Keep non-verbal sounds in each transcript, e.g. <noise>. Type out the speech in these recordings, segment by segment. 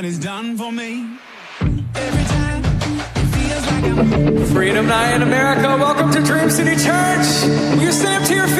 what he's done for me. Freedom Night in America, welcome to Dream City Church. You stand up to your feet.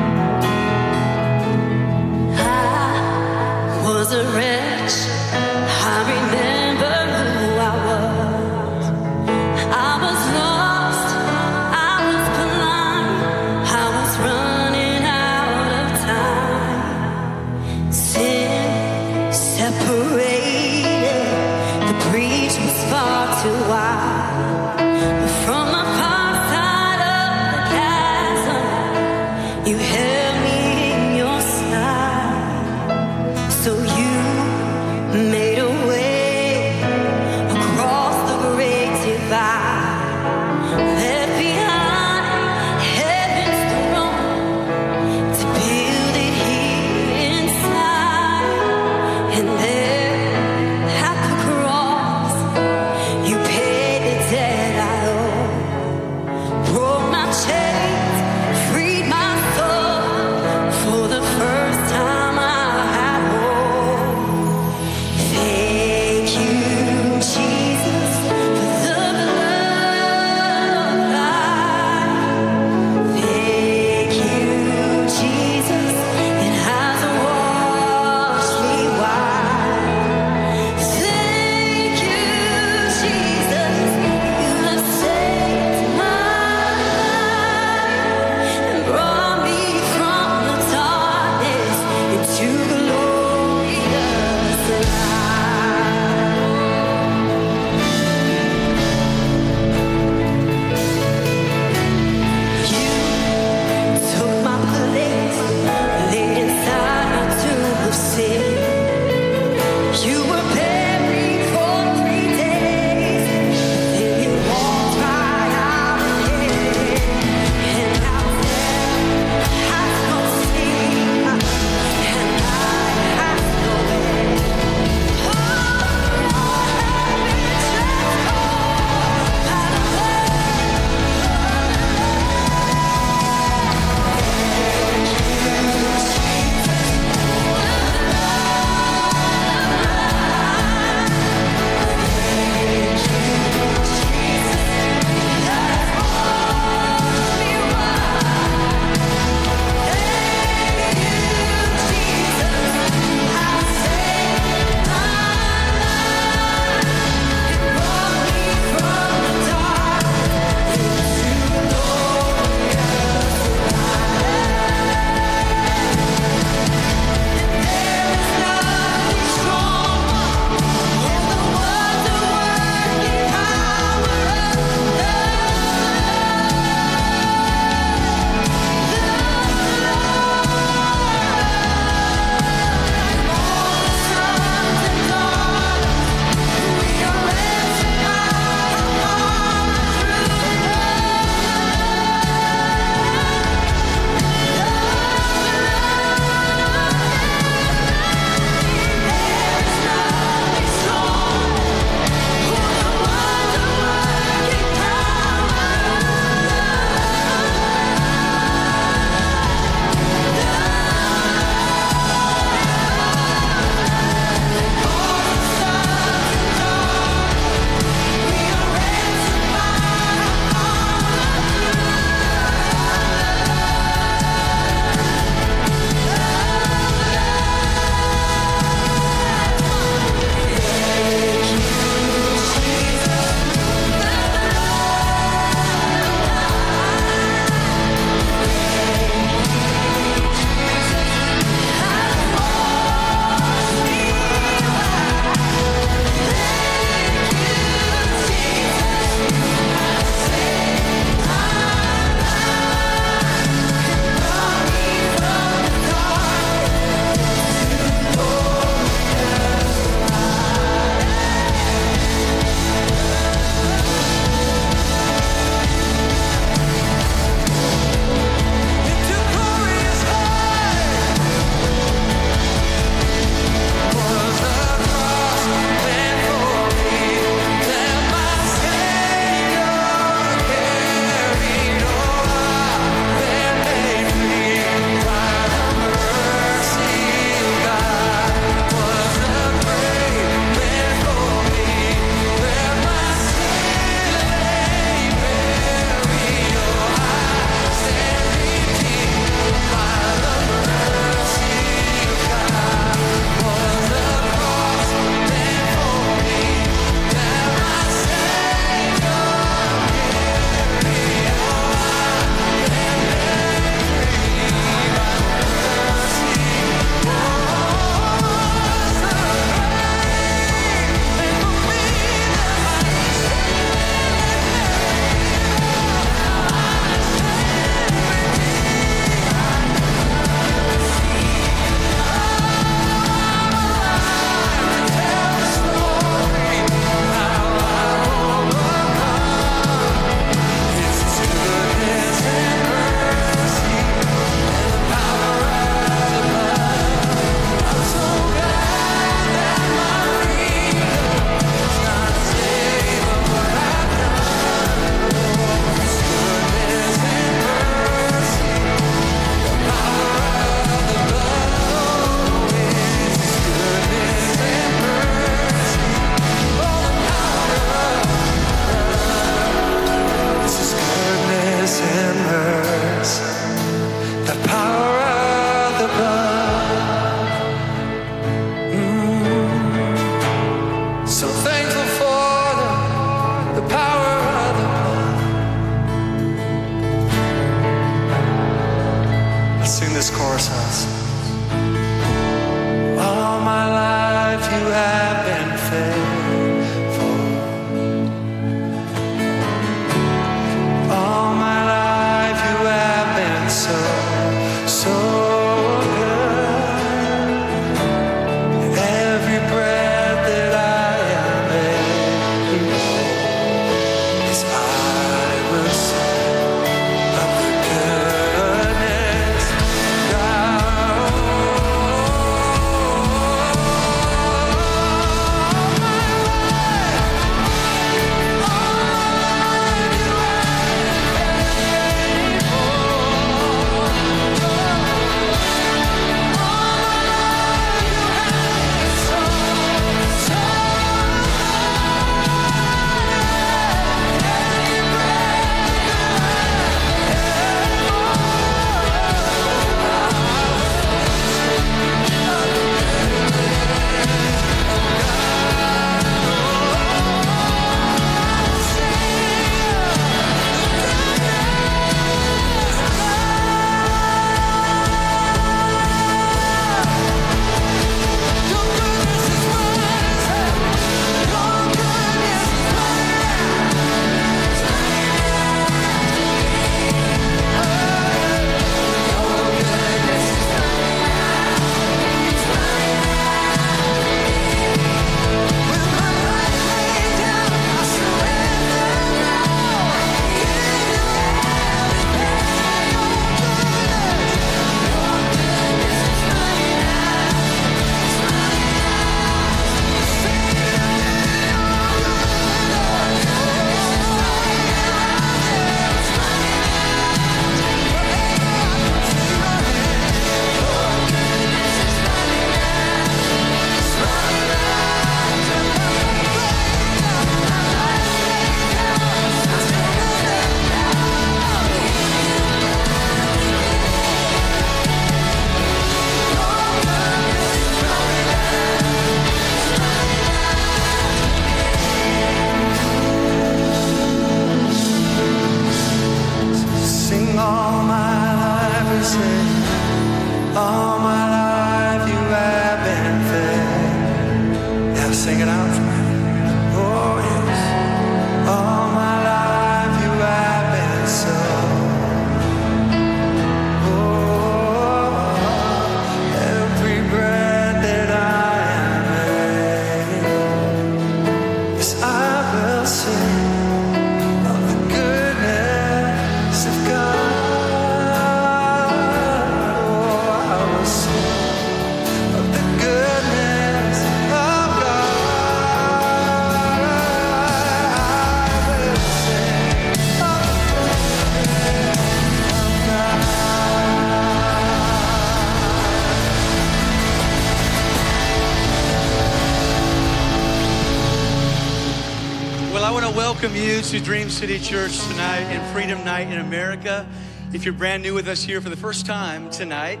To Dream City Church tonight and Freedom Night in America. If you're brand new with us here for the first time tonight,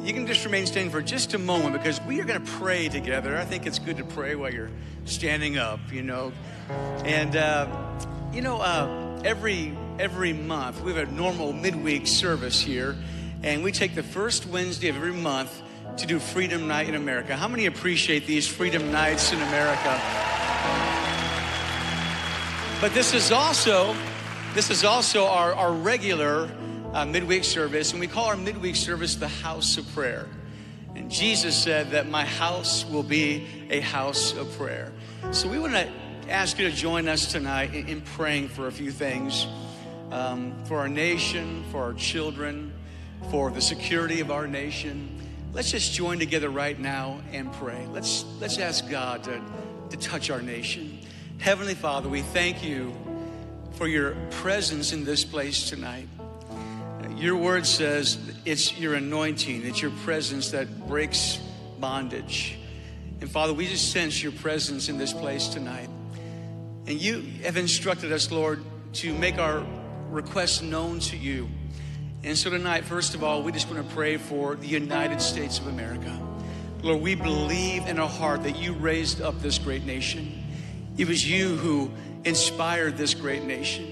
you can just remain standing for just a moment because we are going to pray together. I think it's good to pray while you're standing up, you know. And uh, you know, uh, every every month we have a normal midweek service here, and we take the first Wednesday of every month to do Freedom Night in America. How many appreciate these Freedom Nights in America? But this is also this is also our, our regular uh, midweek service, and we call our midweek service the house of prayer. And Jesus said that my house will be a house of prayer. So we want to ask you to join us tonight in, in praying for a few things um, for our nation, for our children, for the security of our nation. Let's just join together right now and pray. Let's let's ask God to, to touch our nation. Heavenly Father, we thank you for your presence in this place tonight. Your word says it's your anointing, it's your presence that breaks bondage. And Father, we just sense your presence in this place tonight. And you have instructed us, Lord, to make our requests known to you. And so tonight, first of all, we just want to pray for the United States of America. Lord, we believe in our heart that you raised up this great nation. It was you who inspired this great nation.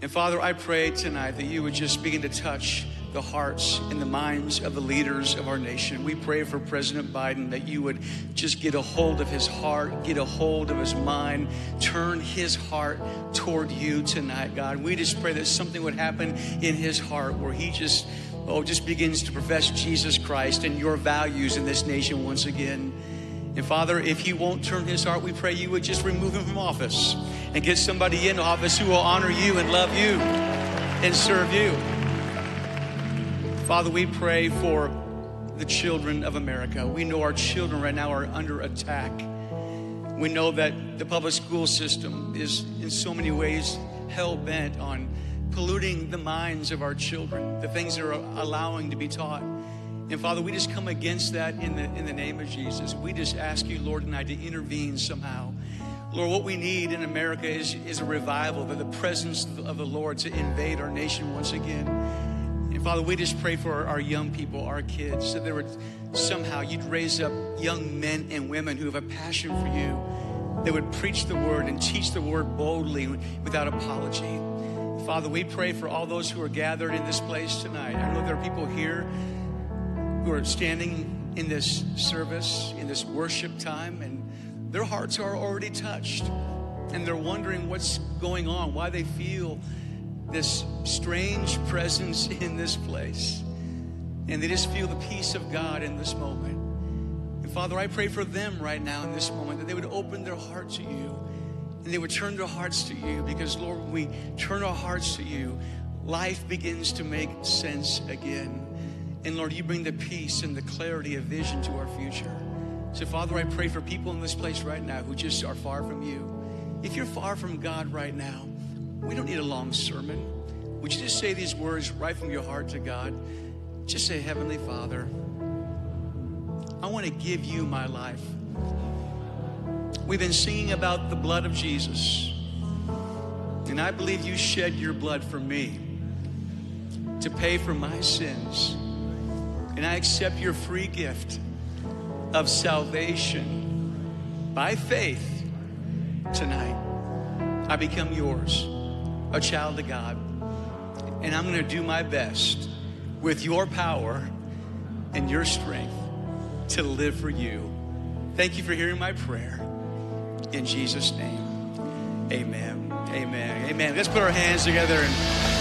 And Father, I pray tonight that you would just begin to touch the hearts and the minds of the leaders of our nation. We pray for President Biden that you would just get a hold of his heart, get a hold of his mind, turn his heart toward you tonight, God. We just pray that something would happen in his heart where he just, oh, just begins to profess Jesus Christ and your values in this nation once again. And Father, if he won't turn his heart, we pray you would just remove him from office and get somebody in office who will honor you and love you and serve you. Father, we pray for the children of America. We know our children right now are under attack. We know that the public school system is in so many ways hell bent on polluting the minds of our children, the things they're allowing to be taught. And Father, we just come against that in the in the name of Jesus. We just ask you, Lord, tonight to intervene somehow. Lord, what we need in America is, is a revival, that the presence of the Lord to invade our nation once again. And Father, we just pray for our, young people, our kids, that there would somehow you'd raise up young men and women who have a passion for you, that would preach the word and teach the word boldly without apology. Father, we pray for all those who are gathered in this place tonight. I know there are people here who are standing in this service, in this worship time, and their hearts are already touched. And they're wondering what's going on, why they feel this strange presence <laughs> in this place. And they just feel the peace of God in this moment. And Father, I pray for them right now in this moment that they would open their heart to you and they would turn their hearts to you because, Lord, when we turn our hearts to you, life begins to make sense again. And Lord, you bring the peace and the clarity of vision to our future. So, Father, I pray for people in this place right now who just are far from you. If you're far from God right now, we don't need a long sermon. Would you just say these words right from your heart to God? Just say, Heavenly Father, I want to give you my life. We've been singing about the blood of Jesus. And I believe you shed your blood for me to pay for my sins. And I accept your free gift of salvation by faith tonight. I become yours, a child of God. And I'm going to do my best with your power and your strength to live for you. Thank you for hearing my prayer. In Jesus' name, amen. Amen. Amen. Let's put our hands together and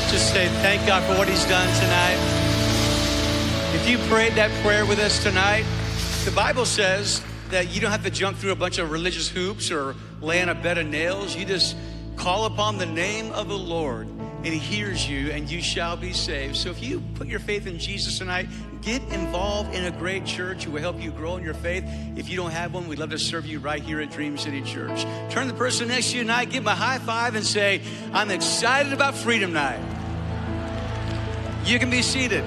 just say thank God for what He's done tonight. If you prayed that prayer with us tonight, the Bible says that you don't have to jump through a bunch of religious hoops or lay on a bed of nails. You just call upon the name of the Lord and he hears you and you shall be saved. So if you put your faith in Jesus tonight, get involved in a great church who will help you grow in your faith. If you don't have one, we'd love to serve you right here at Dream City Church. Turn the person next to you tonight, give them a high five and say, I'm excited about Freedom Night. You can be seated.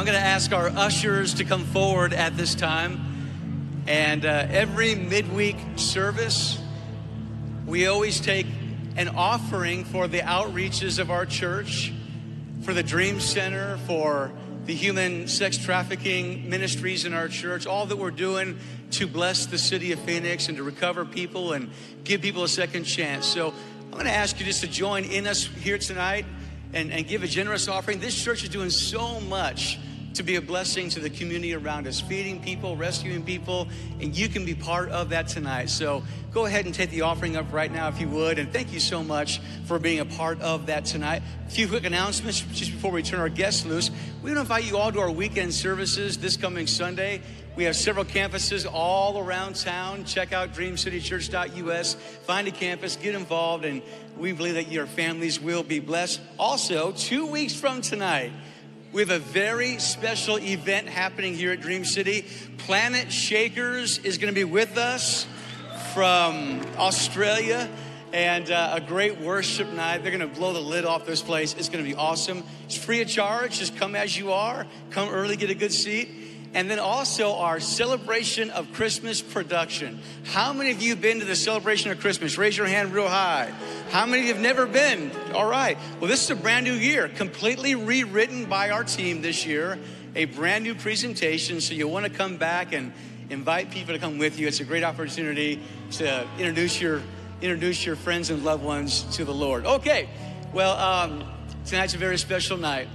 I'm going to ask our ushers to come forward at this time. And uh, every midweek service, we always take an offering for the outreaches of our church, for the Dream Center, for the human sex trafficking ministries in our church, all that we're doing to bless the city of Phoenix and to recover people and give people a second chance. So I'm going to ask you just to join in us here tonight and, and give a generous offering. This church is doing so much to be a blessing to the community around us, feeding people, rescuing people, and you can be part of that tonight. So go ahead and take the offering up right now if you would. And thank you so much for being a part of that tonight. A few quick announcements just before we turn our guests loose. We want to invite you all to our weekend services this coming Sunday. We have several campuses all around town. Check out dreamcitychurch.us, find a campus, get involved, and we believe that your families will be blessed. Also, two weeks from tonight, we have a very special event happening here at Dream City. Planet Shakers is going to be with us from Australia and uh, a great worship night. They're going to blow the lid off this place. It's going to be awesome. It's free of charge. Just come as you are. Come early, get a good seat. And then also our celebration of Christmas production. How many of you have been to the celebration of Christmas? Raise your hand real high. How many have never been? All right. Well, this is a brand new year, completely rewritten by our team this year. A brand new presentation. So you'll want to come back and invite people to come with you. It's a great opportunity to introduce your introduce your friends and loved ones to the Lord. Okay. Well, um, tonight's a very special night.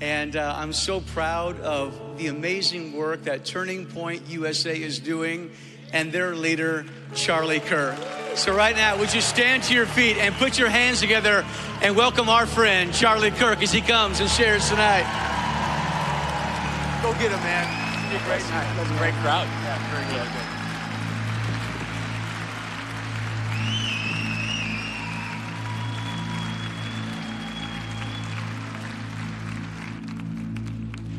And uh, I'm so proud of the amazing work that Turning Point USA is doing and their leader, Charlie Kirk. So, right now, would you stand to your feet and put your hands together and welcome our friend, Charlie Kirk, as he comes and shares tonight? Go get him, man. It'll be a great night. That's a great crowd. Yeah, very good.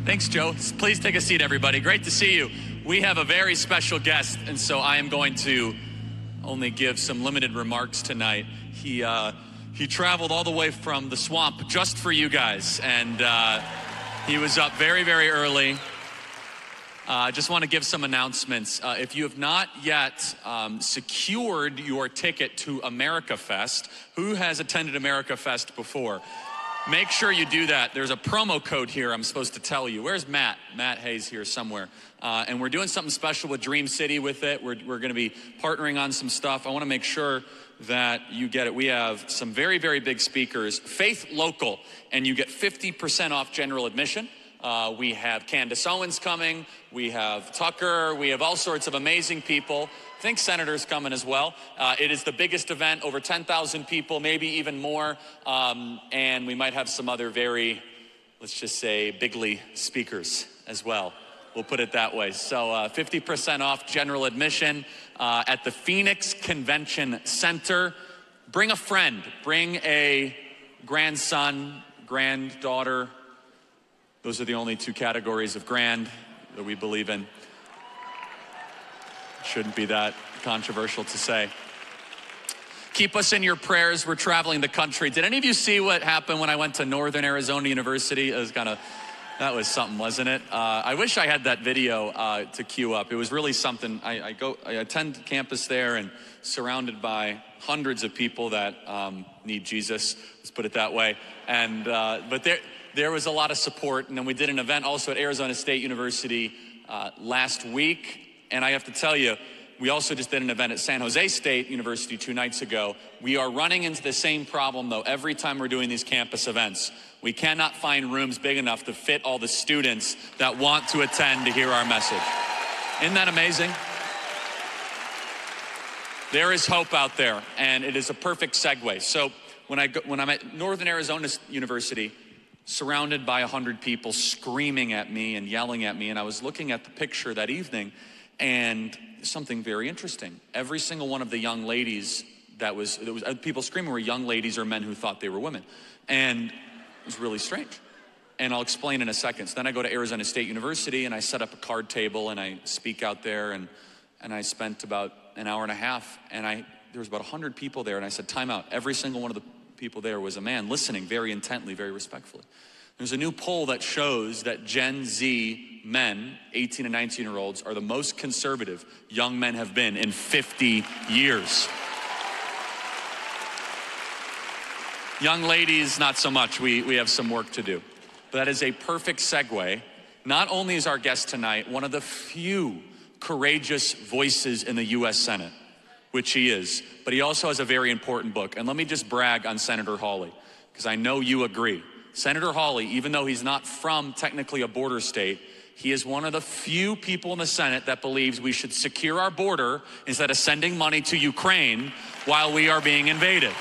Thanks, Joe. Please take a seat, everybody. Great to see you. We have a very special guest, and so I am going to only give some limited remarks tonight. He uh, he traveled all the way from the swamp just for you guys, and uh, he was up very, very early. I uh, just want to give some announcements. Uh, if you have not yet um, secured your ticket to America Fest, who has attended America Fest before? Make sure you do that. There's a promo code here I'm supposed to tell you. Where's Matt? Matt Hayes here somewhere. Uh, and we're doing something special with Dream City with it. We're, we're going to be partnering on some stuff. I want to make sure that you get it. We have some very, very big speakers, Faith Local, and you get 50% off general admission. Uh, we have Candace Owens coming. We have Tucker. We have all sorts of amazing people. Think Senator's coming as well. Uh, it is the biggest event, over 10,000 people, maybe even more. Um, and we might have some other very, let's just say, bigly speakers as well. We'll put it that way. So, uh, 50% off general admission uh, at the Phoenix Convention Center. Bring a friend, bring a grandson, granddaughter. Those are the only two categories of grand that we believe in. Shouldn't be that controversial to say. Keep us in your prayers. We're traveling the country. Did any of you see what happened when I went to Northern Arizona University? It was kind of, that was something, wasn't it? Uh, I wish I had that video uh, to queue up. It was really something. I, I, go, I attend campus there and surrounded by hundreds of people that um, need Jesus. Let's put it that way. And uh, but there, there was a lot of support. And then we did an event also at Arizona State University uh, last week and I have to tell you, We also just did an event at San Jose State University two nights ago. We are running into the same problem, though, every time we're doing these campus events. We cannot find rooms big enough to fit all the students that want to attend to hear our message. Isn't that amazing? There is hope out there, and it is a perfect segue. So, when, I go, when I'm at Northern Arizona University, surrounded by 100 people screaming at me and yelling at me, and I was looking at the picture that evening, and something very interesting. Every single one of the young ladies that was, that was uh, people screaming were young ladies or men who thought they were women. And it was really strange. And I'll explain in a second. So then I go to Arizona State University and I set up a card table and I speak out there and, and I spent about an hour and a half and I there was about 100 people there and I said time out. Every single one of the people there was a man listening very intently, very respectfully. There's a new poll that shows that Gen Z men, 18 and 19 year olds, are the most conservative young men have been in 50 years. Young ladies, not so much. We, we have some work to do. But that is a perfect segue. Not only is our guest tonight one of the few courageous voices in the US Senate, which he is, but he also has a very important book. And let me just brag on Senator Hawley, because I know you agree. Senator Hawley, even though he's not from technically a border state, he is one of the few people in the Senate that believes we should secure our border instead of sending money to Ukraine while we are being invaded.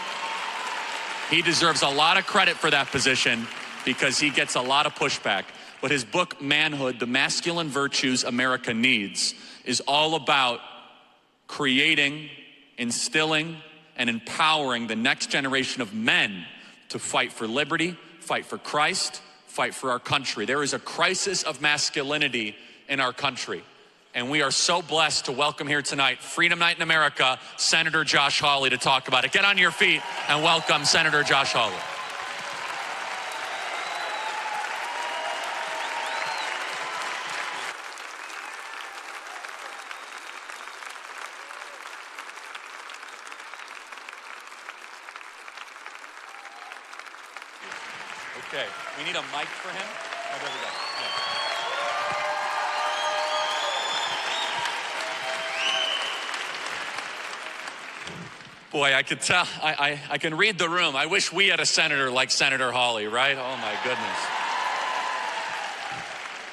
He deserves a lot of credit for that position because he gets a lot of pushback. But his book, Manhood The Masculine Virtues America Needs, is all about creating, instilling, and empowering the next generation of men to fight for liberty, fight for Christ, fight for our country. There is a crisis of masculinity in our country. And we are so blessed to welcome here tonight, Freedom Night in America, Senator Josh Hawley to talk about it. Get on your feet and welcome Senator Josh Hawley. Okay, we need a mic for him. Oh, there we go. Yeah. Boy, I could tell, I, I, I can read the room. I wish we had a senator like Senator Hawley, right? Oh my goodness.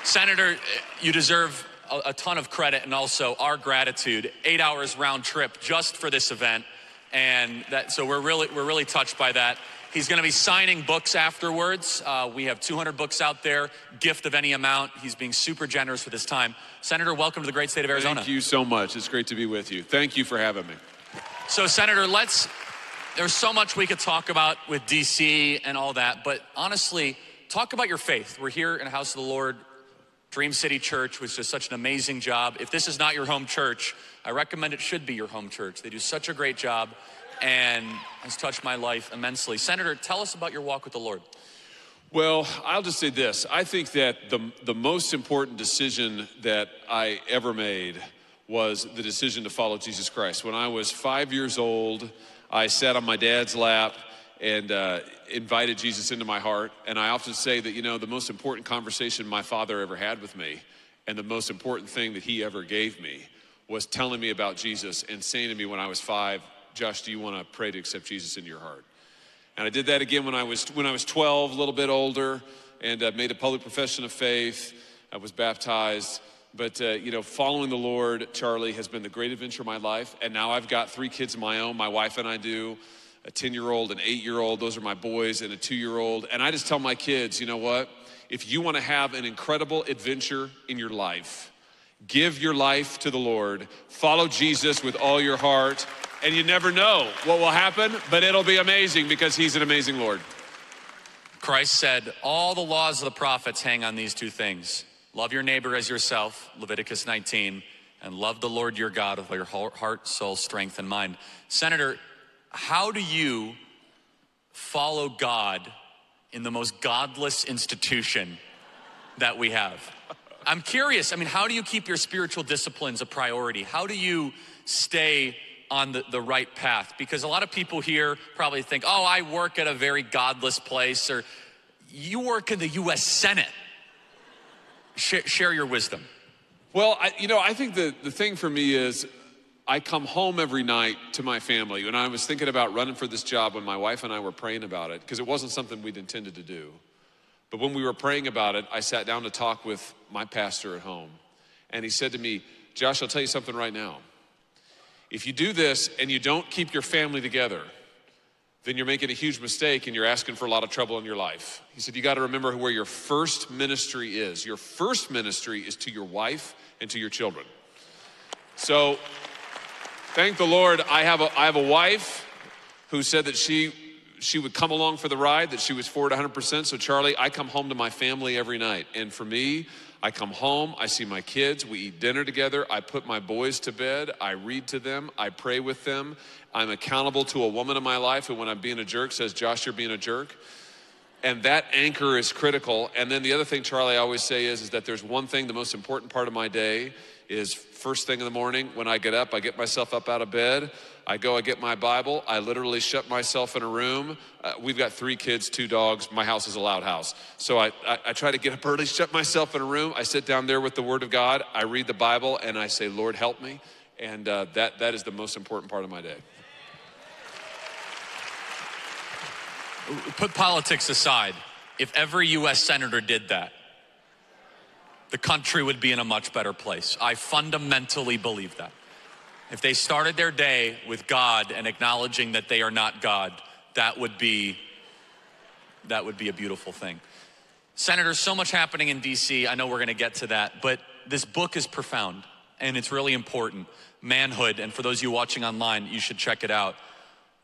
Senator, you deserve a, a ton of credit and also our gratitude. Eight hours round trip just for this event. And that, so we're really, we're really touched by that. He's going to be signing books afterwards. Uh, we have 200 books out there, gift of any amount. He's being super generous with his time. Senator, welcome to the great state of Arizona. Thank you so much. It's great to be with you. Thank you for having me. So, Senator, let's, there's so much we could talk about with DC and all that, but honestly, talk about your faith. We're here in House of the Lord, Dream City Church, which does such an amazing job. If this is not your home church, I recommend it should be your home church. They do such a great job and has touched my life immensely. Senator, tell us about your walk with the Lord. Well, I'll just say this. I think that the, the most important decision that I ever made was the decision to follow Jesus Christ. When I was five years old, I sat on my dad's lap and uh, invited Jesus into my heart. And I often say that, you know, the most important conversation my father ever had with me and the most important thing that he ever gave me was telling me about Jesus and saying to me when I was five, Josh, do you want to pray to accept Jesus into your heart? And I did that again when I was when I was 12, a little bit older, and uh, made a public profession of faith. I was baptized. But uh, you know, following the Lord, Charlie, has been the great adventure of my life. And now I've got three kids of my own. My wife and I do a 10-year-old, an 8-year-old. Those are my boys, and a 2-year-old. And I just tell my kids, you know what? If you want to have an incredible adventure in your life, give your life to the Lord. Follow Jesus with all your heart and you never know what will happen, but it'll be amazing because He's an amazing Lord. Christ said, All the laws of the prophets hang on these two things love your neighbor as yourself, Leviticus 19, and love the Lord your God with all your heart, soul, strength, and mind. Senator, how do you follow God in the most godless institution that we have? I'm curious. I mean, how do you keep your spiritual disciplines a priority? How do you stay on the, the right path? Because a lot of people here probably think, oh, I work at a very godless place, or you work in the US Senate. Sh- share your wisdom. Well, I, you know, I think the, the thing for me is I come home every night to my family. When I was thinking about running for this job, when my wife and I were praying about it, because it wasn't something we'd intended to do. But when we were praying about it, I sat down to talk with my pastor at home. And he said to me, Josh, I'll tell you something right now. If you do this and you don't keep your family together, then you're making a huge mistake and you're asking for a lot of trouble in your life. He said, You got to remember where your first ministry is. Your first ministry is to your wife and to your children. So, thank the Lord, I have a, I have a wife who said that she she would come along for the ride, that she was for it 100%. So, Charlie, I come home to my family every night. And for me, I come home, I see my kids, we eat dinner together, I put my boys to bed, I read to them, I pray with them. I'm accountable to a woman in my life who, when I'm being a jerk, says, Josh, you're being a jerk. And that anchor is critical. And then the other thing, Charlie, I always say is, is that there's one thing, the most important part of my day is first thing in the morning when I get up, I get myself up out of bed. I go, I get my Bible. I literally shut myself in a room. Uh, we've got three kids, two dogs. My house is a loud house. So I, I, I try to get up early, shut myself in a room. I sit down there with the Word of God. I read the Bible and I say, Lord, help me. And uh, that, that is the most important part of my day. Put politics aside. If every U.S. senator did that, the country would be in a much better place. I fundamentally believe that. If they started their day with God and acknowledging that they are not God, that would be that would be a beautiful thing. Senator, so much happening in DC. I know we're going to get to that, but this book is profound and it's really important. Manhood, and for those of you watching online, you should check it out.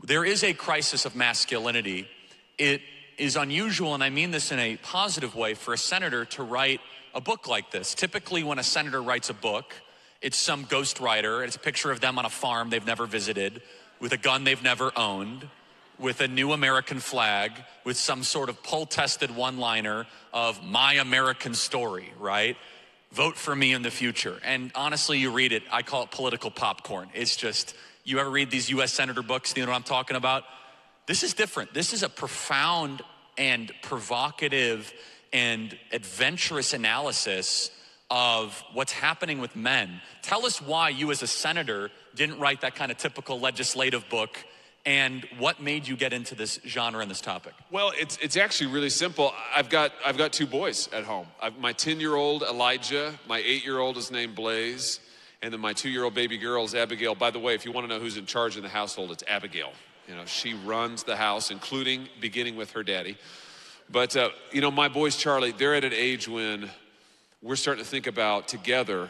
There is a crisis of masculinity. It is unusual, and I mean this in a positive way, for a senator to write a book like this. Typically, when a senator writes a book, it's some ghostwriter. It's a picture of them on a farm they've never visited, with a gun they've never owned, with a new American flag, with some sort of poll tested one liner of my American story, right? Vote for me in the future. And honestly, you read it, I call it political popcorn. It's just, you ever read these US Senator books? You know what I'm talking about? This is different. This is a profound and provocative and adventurous analysis of what's happening with men. Tell us why you, as a senator, didn't write that kind of typical legislative book and what made you get into this genre and this topic? Well, it's, it's actually really simple. I've got, I've got two boys at home. I've, my 10 year old Elijah, my eight year old is named Blaze, and then my two year old baby girl is Abigail. By the way, if you want to know who's in charge in the household, it's Abigail. You know, she runs the house, including beginning with her daddy. But, uh, you know, my boys, Charlie, they're at an age when we're starting to think about together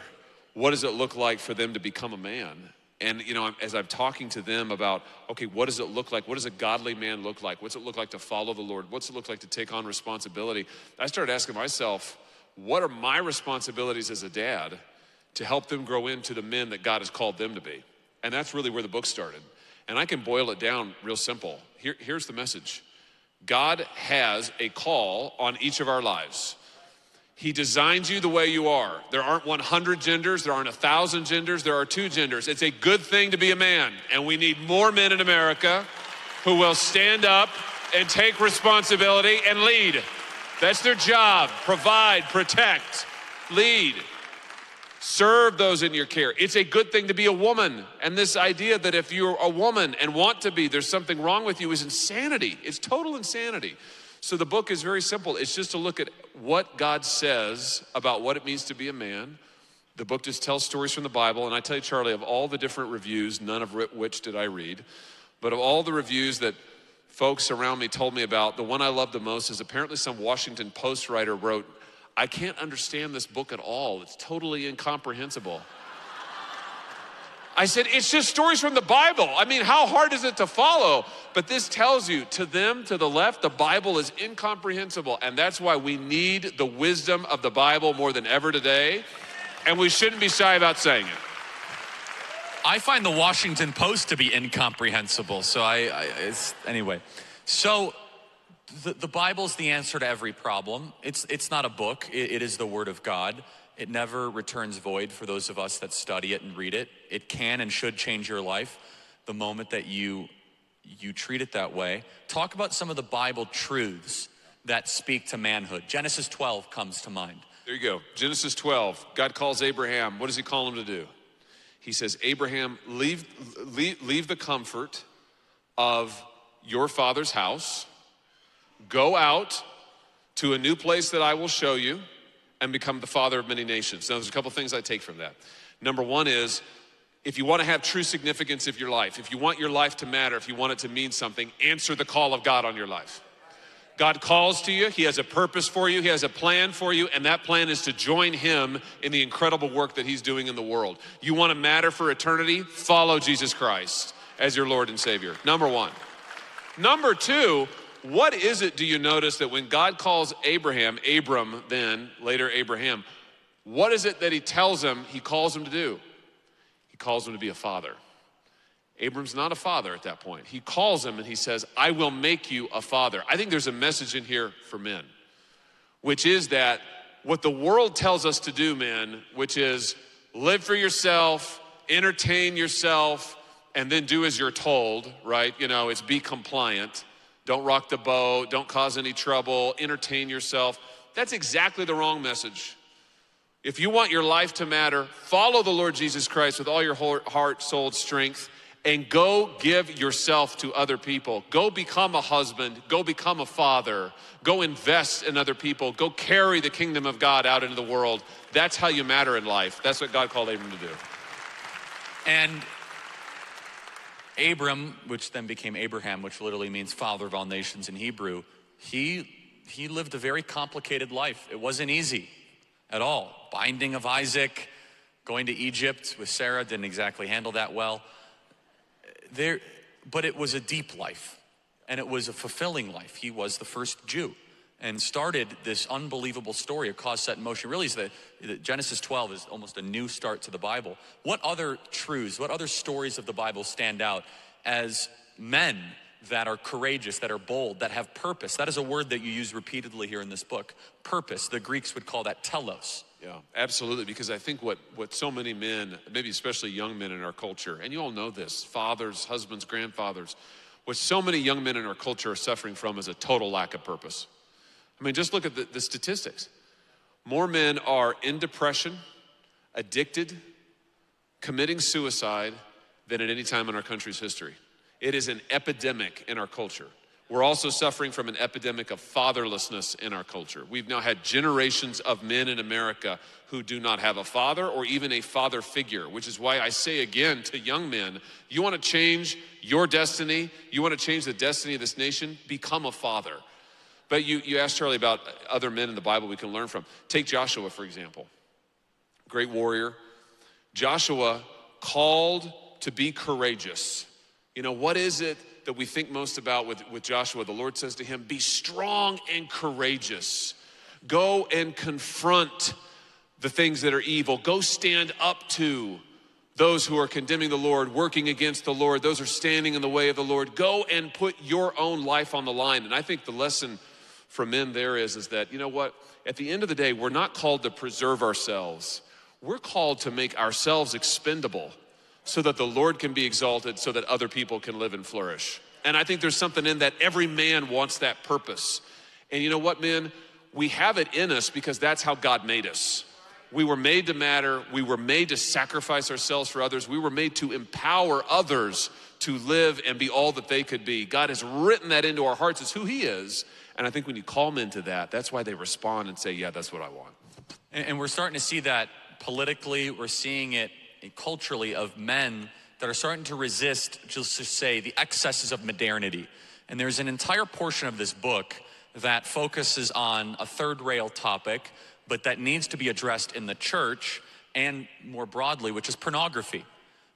what does it look like for them to become a man? And, you know, as I'm talking to them about, okay, what does it look like? What does a godly man look like? What's it look like to follow the Lord? What's it look like to take on responsibility? I started asking myself, what are my responsibilities as a dad to help them grow into the men that God has called them to be? And that's really where the book started. And I can boil it down real simple. Here, here's the message God has a call on each of our lives. He designed you the way you are. There aren't 100 genders, there aren't 1,000 genders, there are two genders. It's a good thing to be a man, and we need more men in America who will stand up and take responsibility and lead. That's their job provide, protect, lead. Serve those in your care. It's a good thing to be a woman. And this idea that if you're a woman and want to be, there's something wrong with you is insanity. It's total insanity. So the book is very simple. It's just to look at what God says about what it means to be a man. The book just tells stories from the Bible. And I tell you, Charlie, of all the different reviews, none of which did I read, but of all the reviews that folks around me told me about, the one I love the most is apparently some Washington Post writer wrote, I can't understand this book at all. It's totally incomprehensible. I said, it's just stories from the Bible. I mean, how hard is it to follow? But this tells you, to them, to the left, the Bible is incomprehensible. And that's why we need the wisdom of the Bible more than ever today. And we shouldn't be shy about saying it. I find the Washington Post to be incomprehensible. So I, I anyway. So the, the Bible's the answer to every problem. It's, it's not a book, it, it is the Word of God. It never returns void for those of us that study it and read it. It can and should change your life the moment that you, you treat it that way. Talk about some of the Bible truths that speak to manhood. Genesis 12 comes to mind. There you go. Genesis 12. God calls Abraham. What does he call him to do? He says, Abraham, leave, leave, leave the comfort of your father's house, go out to a new place that I will show you, and become the father of many nations. Now, there's a couple things I take from that. Number one is, if you want to have true significance of your life, if you want your life to matter, if you want it to mean something, answer the call of God on your life. God calls to you, He has a purpose for you, He has a plan for you, and that plan is to join Him in the incredible work that He's doing in the world. You want to matter for eternity? Follow Jesus Christ as your Lord and Savior. Number one. Number two, what is it do you notice that when God calls Abraham, Abram then, later Abraham, what is it that He tells him He calls him to do? He calls him to be a father. Abram's not a father at that point. He calls him and he says, I will make you a father. I think there's a message in here for men, which is that what the world tells us to do, men, which is live for yourself, entertain yourself, and then do as you're told, right? You know, it's be compliant. Don't rock the boat, don't cause any trouble, entertain yourself. That's exactly the wrong message. If you want your life to matter, follow the Lord Jesus Christ with all your heart, soul, strength and go give yourself to other people. Go become a husband. Go become a father. Go invest in other people. Go carry the kingdom of God out into the world. That's how you matter in life. That's what God called Abram to do. And Abram, which then became Abraham, which literally means father of all nations in Hebrew, he, he lived a very complicated life. It wasn't easy at all. Binding of Isaac, going to Egypt with Sarah didn't exactly handle that well there, but it was a deep life and it was a fulfilling life. He was the first Jew and started this unbelievable story, a cause set in motion. Really, is that Genesis 12 is almost a new start to the Bible. What other truths, what other stories of the Bible stand out as men that are courageous, that are bold, that have purpose? That is a word that you use repeatedly here in this book. Purpose. The Greeks would call that telos. Yeah, absolutely. Because I think what, what so many men, maybe especially young men in our culture, and you all know this fathers, husbands, grandfathers, what so many young men in our culture are suffering from is a total lack of purpose. I mean, just look at the, the statistics. More men are in depression, addicted, committing suicide than at any time in our country's history. It is an epidemic in our culture. We're also suffering from an epidemic of fatherlessness in our culture. We've now had generations of men in America who do not have a father or even a father figure, which is why I say again to young men you want to change your destiny, you want to change the destiny of this nation, become a father. But you, you asked Charlie about other men in the Bible we can learn from. Take Joshua, for example, great warrior. Joshua called to be courageous. You know, what is it that we think most about with, with Joshua, the Lord says to him, Be strong and courageous. Go and confront the things that are evil. Go stand up to those who are condemning the Lord, working against the Lord, those who are standing in the way of the Lord. Go and put your own life on the line. And I think the lesson for men there is, is that, you know what? At the end of the day, we're not called to preserve ourselves. We're called to make ourselves expendable so that the Lord can be exalted, so that other people can live and flourish. And I think there's something in that. Every man wants that purpose. And you know what, men? We have it in us because that's how God made us. We were made to matter. We were made to sacrifice ourselves for others. We were made to empower others to live and be all that they could be. God has written that into our hearts as who He is. And I think when you call them into that, that's why they respond and say, Yeah, that's what I want. And we're starting to see that politically, we're seeing it culturally of men that are starting to resist, just to say, the excesses of modernity. And there's an entire portion of this book that focuses on a third rail topic, but that needs to be addressed in the church and more broadly, which is pornography.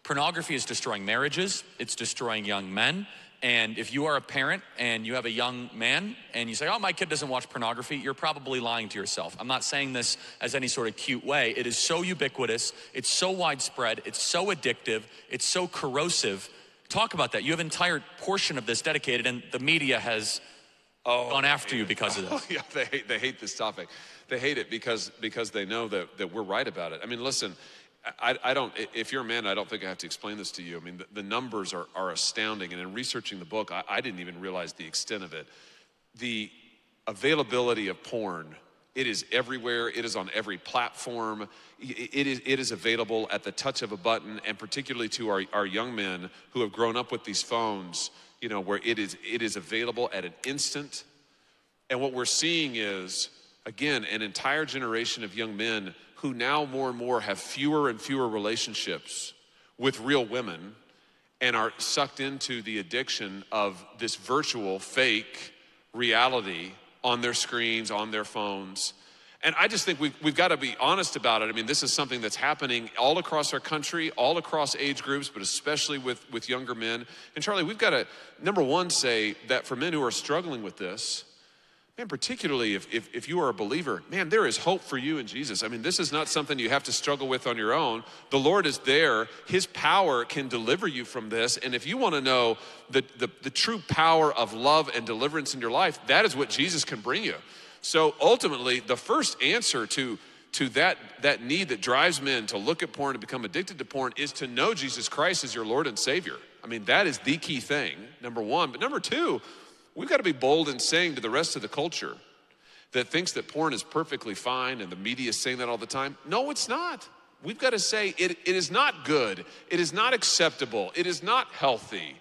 Pornography is destroying marriages, it's destroying young men, and if you are a parent and you have a young man and you say, oh, my kid doesn't watch pornography, you're probably lying to yourself. I'm not saying this as any sort of cute way. It is so ubiquitous, it's so widespread, it's so addictive, it's so corrosive. Talk about that. You have an entire portion of this dedicated, and the media has oh, gone after you because of <laughs> oh, this. Oh, yeah, they hate, they hate this topic. They hate it because, because they know that, that we're right about it. I mean, listen, I, I, don't, if you're a man, I don't think I have to explain this to you. I mean, the, the numbers are, are astounding. And in researching the book, I, I didn't even realize the extent of it. The availability of porn It is everywhere. It is on every platform. I- It is, it is available at the touch of a button, and particularly to our, our young men who have grown up with these phones, you know, where it is, it is available at an instant. And what we're seeing is, again, an entire generation of young men who now more and more have fewer and fewer relationships with real women and are sucked into the addiction of this virtual, fake reality on their screens, on their phones. And I just think we've, we've got to be honest about it. I mean, this is something that's happening all across our country, all across age groups, but especially with, with younger men. And Charlie, we've got to, number one, say that for men who are struggling with this, Man, particularly if, if, if you are a believer, man, there is hope for you in Jesus. I mean, this is not something you have to struggle with on your own. The Lord is there. His power can deliver you from this. And if you want to know the, the, the true power of love and deliverance in your life, that is what Jesus can bring you. So ultimately, the first answer to, to that, that need that drives men to look at porn and become addicted to porn is to know Jesus Christ as your Lord and Savior. I mean, that is the key thing, number one. But number two, we've got to be bold in saying to the rest of the culture that thinks that porn is perfectly fine and the media is saying that all the time. No, it's not. We've got to say it, it is not good. It is not acceptable. It is not healthy.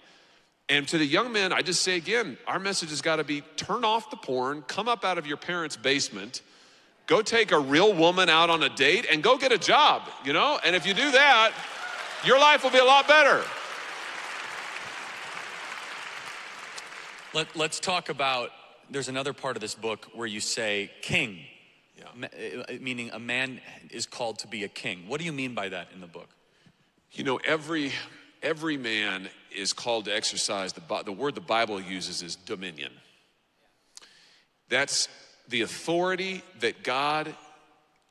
And to the young men, I just say again, our message has got to be turn off the porn, come up out of your parents' basement, go take a real woman out on a date, and go get a job, you know? And if you do that, your life will be a lot better. Let, let's talk about. There's another part of this book where you say king, Ma- uh, meaning a man is called to be a king. What do you mean by that in the book? You know, every every man is called to exercise the the word the Bible uses is dominion. That's the authority that God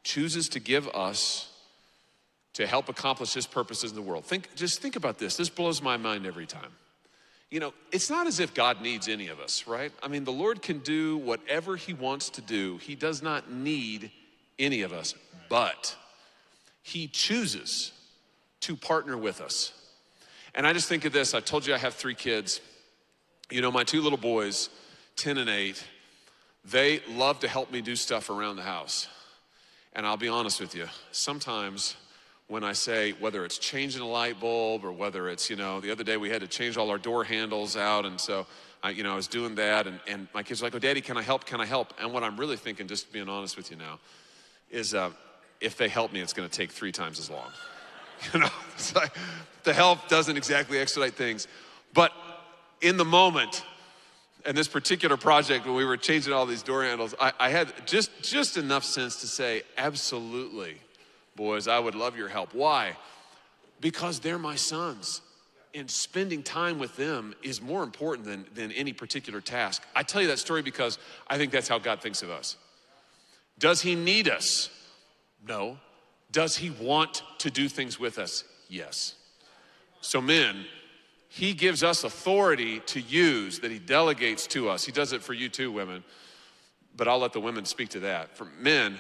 chooses to give us to help accomplish his purposes in the world. Think just think about this. This blows my mind every time. You know, it's not as if God needs any of us, right? I mean, the Lord can do whatever he wants to do. He does not need any of us, but he chooses to partner with us. And I just think of this. I told you I have three kids. You know, my two little boys, 10 and 8, they love to help me do stuff around the house. And I'll be honest with you, sometimes when I say whether it's changing a light bulb or whether it's, you know, the other day we had to change all our door handles out. And so, I, you know, I was doing that. And, and my kids are like, oh, Daddy, can I help? Can I help? And what I'm really thinking, just being honest with you now, is uh, if they help me, it's going to take three times as long. <laughs> You know, it's like the help doesn't exactly expedite things. But in the moment, and this particular project when we were changing all these door handles, I, I had just just enough sense to say, absolutely, boys, I would love your help. Why? Because they're my sons. And spending time with them is more important than, than any particular task. I tell you that story because I think that's how God thinks of us. Does He need us? No. Does He want to do things with us? Yes. So, men, He gives us authority to use that He delegates to us. He does it for you too, women, but I'll let the women speak to that. For men,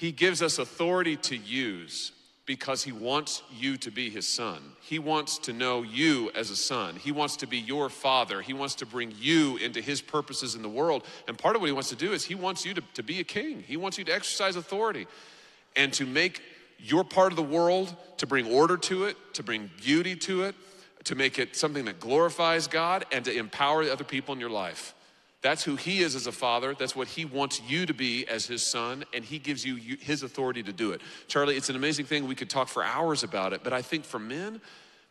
He gives us authority to use because He wants you to be His son. He wants to know you as a son. He wants to be your father. He wants to bring you into His purposes in the world. And part of what He wants to do is He wants you to, to be a king, He wants you to exercise authority and to make your part of the world, to bring order to it, to bring beauty to it, to make it something that glorifies God, and to empower the other people in your life. That's who He is as a father. That's what He wants you to be as His son, and He gives you His authority to do it. Charlie, it's an amazing thing. We could talk for hours about it, but I think for men,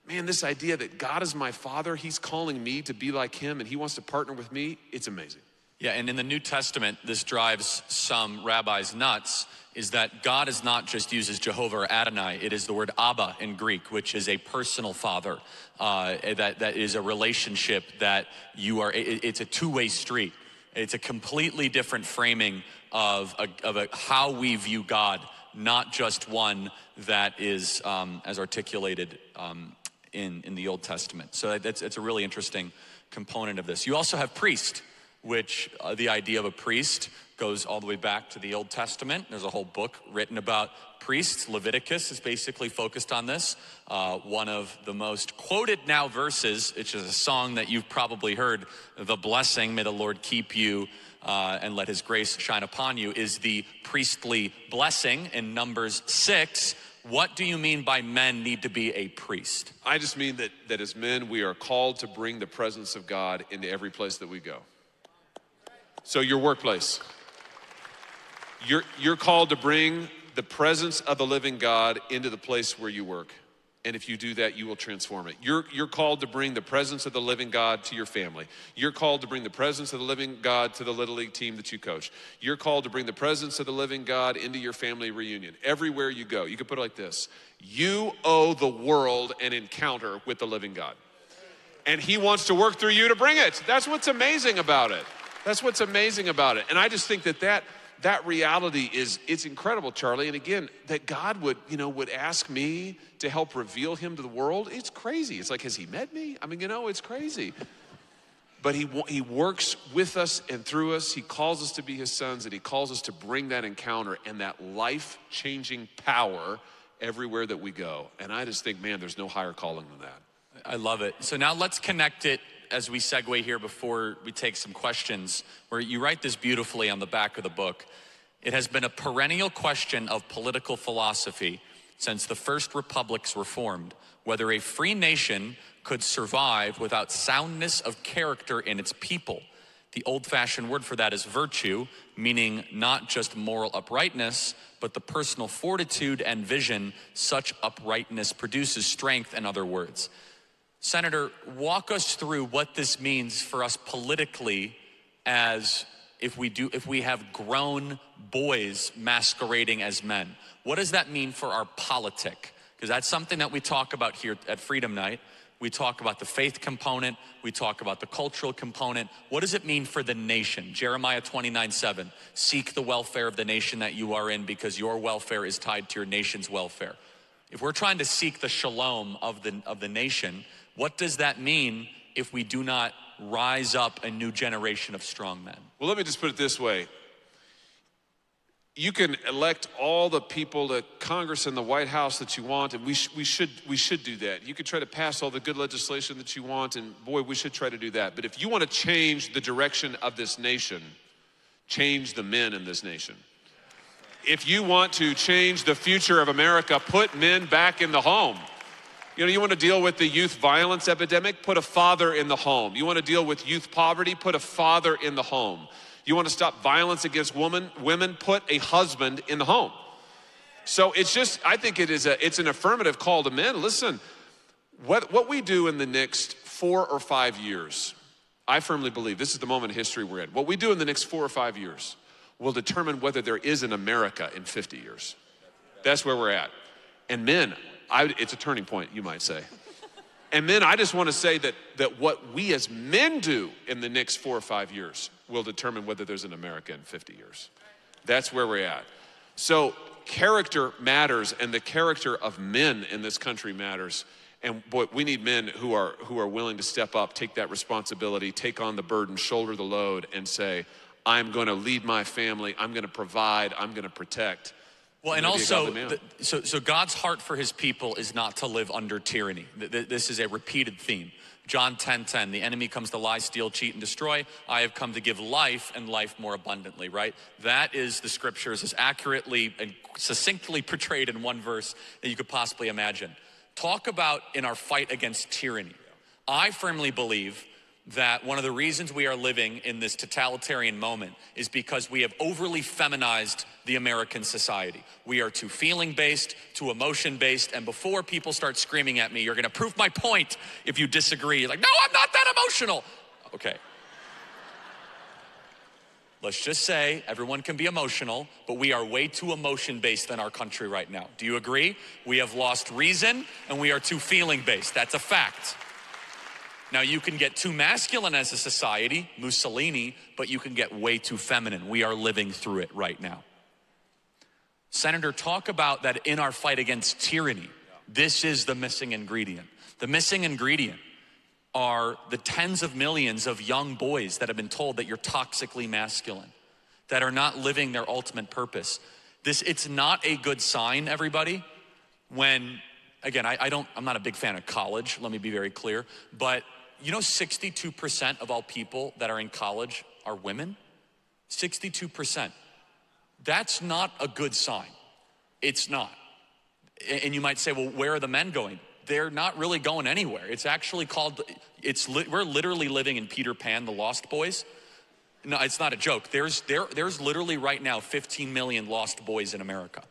man, this idea that God is my father, He's calling me to be like Him, and He wants to partner with me, it's amazing. Yeah, and in the New Testament, this drives some rabbis nuts. Is that God is not just used as Jehovah or Adonai, it is the word Abba in Greek, which is a personal father. Uh, that, that is a relationship that you are, it- it's a two way street. It's a completely different framing of, a, of a, how we view God, not just one that is um, as articulated um, in, in the Old Testament. So that's, it's a really interesting component of this. You also have priest which uh, the idea of a priest goes all the way back to the Old Testament. There's a whole book written about priests. Leviticus is basically focused on this. Uh, one of the most quoted now verses, which is a song that you've probably heard, the blessing, may the Lord keep you uh, and let his grace shine upon you is the priestly blessing in Numbers 6. What do you mean by men need to be a priest? I just mean that, that as men, we are called to bring the presence of God into every place that we go. So, your workplace, you're, you're called to bring the presence of the living God into the place where you work. And if you do that, you will transform it. You're, you're called to bring the presence of the living God to your family. You're called to bring the presence of the living God to the Little League team that you coach. You're called to bring the presence of the living God into your family reunion. Everywhere you go, you could put it like this You owe the world an encounter with the living God. And He wants to work through you to bring it. That's what's amazing about it. That's what's amazing about it. And I just think that that that reality is it's incredible charlie. And again that god would you know would ask me to help reveal him to the world it's crazy. It's like has he met me? I mean you know it's crazy. But he, he works with us and through us. He calls us to be his sons and he calls us to bring that encounter and that life-changing power everywhere that we go. And i just think man there's no higher calling than that. I love it. So now let's connect it as we segue here before we take some questions, where you write this beautifully on the back of the book. It has been a perennial question of political philosophy since the first republics were formed whether a free nation could survive without soundness of character in its people. The old fashioned word for that is virtue, meaning not just moral uprightness, but the personal fortitude and vision such uprightness produces strength, in other words. Senator, walk us through what this means for us politically as if we do if we have grown boys masquerading as men. What does that mean for our politic? Because that's something that we talk about here at Freedom Night. We talk about the faith component, we talk about the cultural component. What does it mean for the nation? Jeremiah 29 7. Seek the welfare of the nation that you are in because your welfare is tied to your nation's welfare. If we're trying to seek the shalom of the, of the nation, what does that mean if we do not rise up a new generation of strong men? Well, let me just put it this way. You can elect all the people to Congress and the White House that you want, and we, sh- we, should, we should do that. You can try to pass all the good legislation that you want, and boy, we should try to do that. But if you want to change the direction of this nation, change the men in this nation. If you want to change the future of America, put men back in the home. You know, you want to deal with the youth violence epidemic? Put a father in the home. You want to deal with youth poverty? Put a father in the home. You want to stop violence against women? Women, put a husband in the home. So it's just, I think it is a, it's an affirmative call to men. Listen, what, what we do in the next four or five years, I firmly believe this is the moment in history we're in. What we do in the next four or five years will determine whether there is an America in 50 years. That's where we're at. And men, I, it's a turning point, you might say. And then I just want to say that, that what we as men do in the next four or five years will determine whether there's an America in 50 years. That's where we're at. So character matters, and the character of men in this country matters. And boy, we need men who are who are willing to step up, take that responsibility, take on the burden, shoulder the load, and say, "I'm going to lead my family. I'm going to provide. I'm going to protect." Well, and You're gonna be a also, the, so, so God's heart for his people is not to live under tyranny. Th- th- This is a repeated theme. John 10 10, the enemy comes to lie, steal, cheat, and destroy. I have come to give life and life more abundantly, right? That is the scriptures as accurately and succinctly portrayed in one verse that you could possibly imagine. Talk about in our fight against tyranny. I firmly believe that one of the reasons we are living in this totalitarian moment is because we have overly feminized the American society. We are too feeling based, too emotion based, and before people start screaming at me, you're gonna prove my point if you disagree. You're like, no, I'm not that emotional. Okay. Let's just say everyone can be emotional, but we are way too emotion based in our country right now. Do you agree? We have lost reason and we are too feeling based. That's a fact. Now, you can get too masculine as a society, Mussolini, but you can get way too feminine. We are living through it right now. Senator, talk about that in our fight against tyranny. This is the missing ingredient. The missing ingredient are the tens of millions of young boys that have been told that you're toxically masculine, that are not living their ultimate purpose. This, it's not a good sign, everybody, when, again, I, I don't, I'm not a big fan of college, let me be very clear, but you know 62% of all people that are in college are women? 62%. That's not a good sign. It's not. And you might say, well, where are the men going? They're not really going anywhere. It's actually called, it's we're literally living in Peter Pan, the Lost Boys. No, it's not a joke. There's, there, there's literally right now 15 million lost boys in America.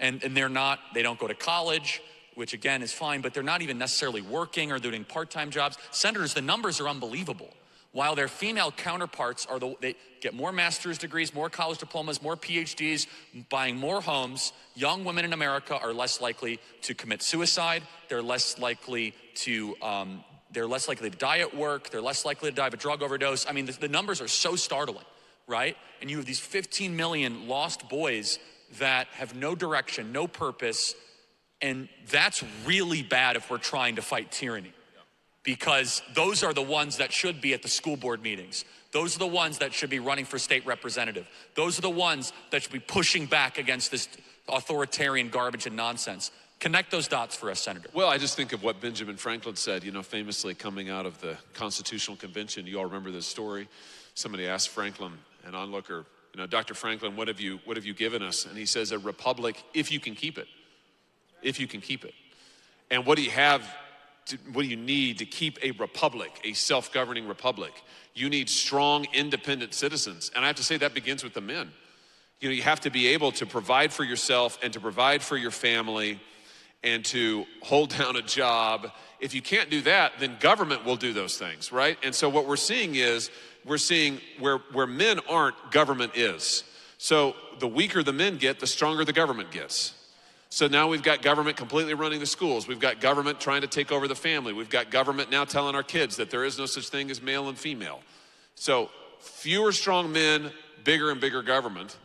And, and they're not, they don't go to college, which again is fine, but they're not even necessarily working or doing part time jobs. Senators, the numbers are unbelievable. While their female counterparts are the, they get more master's degrees, more college diplomas, more PhDs, buying more homes, young women in America are less likely to commit suicide. They're less likely to um, they're less likely to die at work. They're less likely to die of a drug overdose. I mean, the, the numbers are so startling, right? And you have these 15 million lost boys that have no direction, no purpose, and that's really bad if we're trying to fight tyranny. Because those are the ones that should be at the school board meetings. Those are the ones that should be running for state representative. Those are the ones that should be pushing back against this authoritarian garbage and nonsense. Connect those dots for us, Senator. Well, I just think of what Benjamin Franklin said, you know, famously coming out of the Constitutional Convention. You all remember this story? Somebody asked Franklin, an onlooker, you know, Dr. Franklin, what have you what have you given us? And he says, a republic if you can keep it. If you can keep it. And what do you have to, what do you need to keep a republic, a self-governing republic? You need strong, independent citizens. And I have to say that begins with the men. You know, you have to be able to provide for yourself and to provide for your family and to hold <laughs> down a job. If you can't do that, then government will do those things, right? And so what we're seeing is we're seeing where, where men aren't, government is. So the weaker the men get, the stronger the government gets. So now we've got government completely running the schools. We've got government trying to take over the family. We've got government now telling our kids that there is no such thing as male and female. So fewer strong men, bigger and bigger government.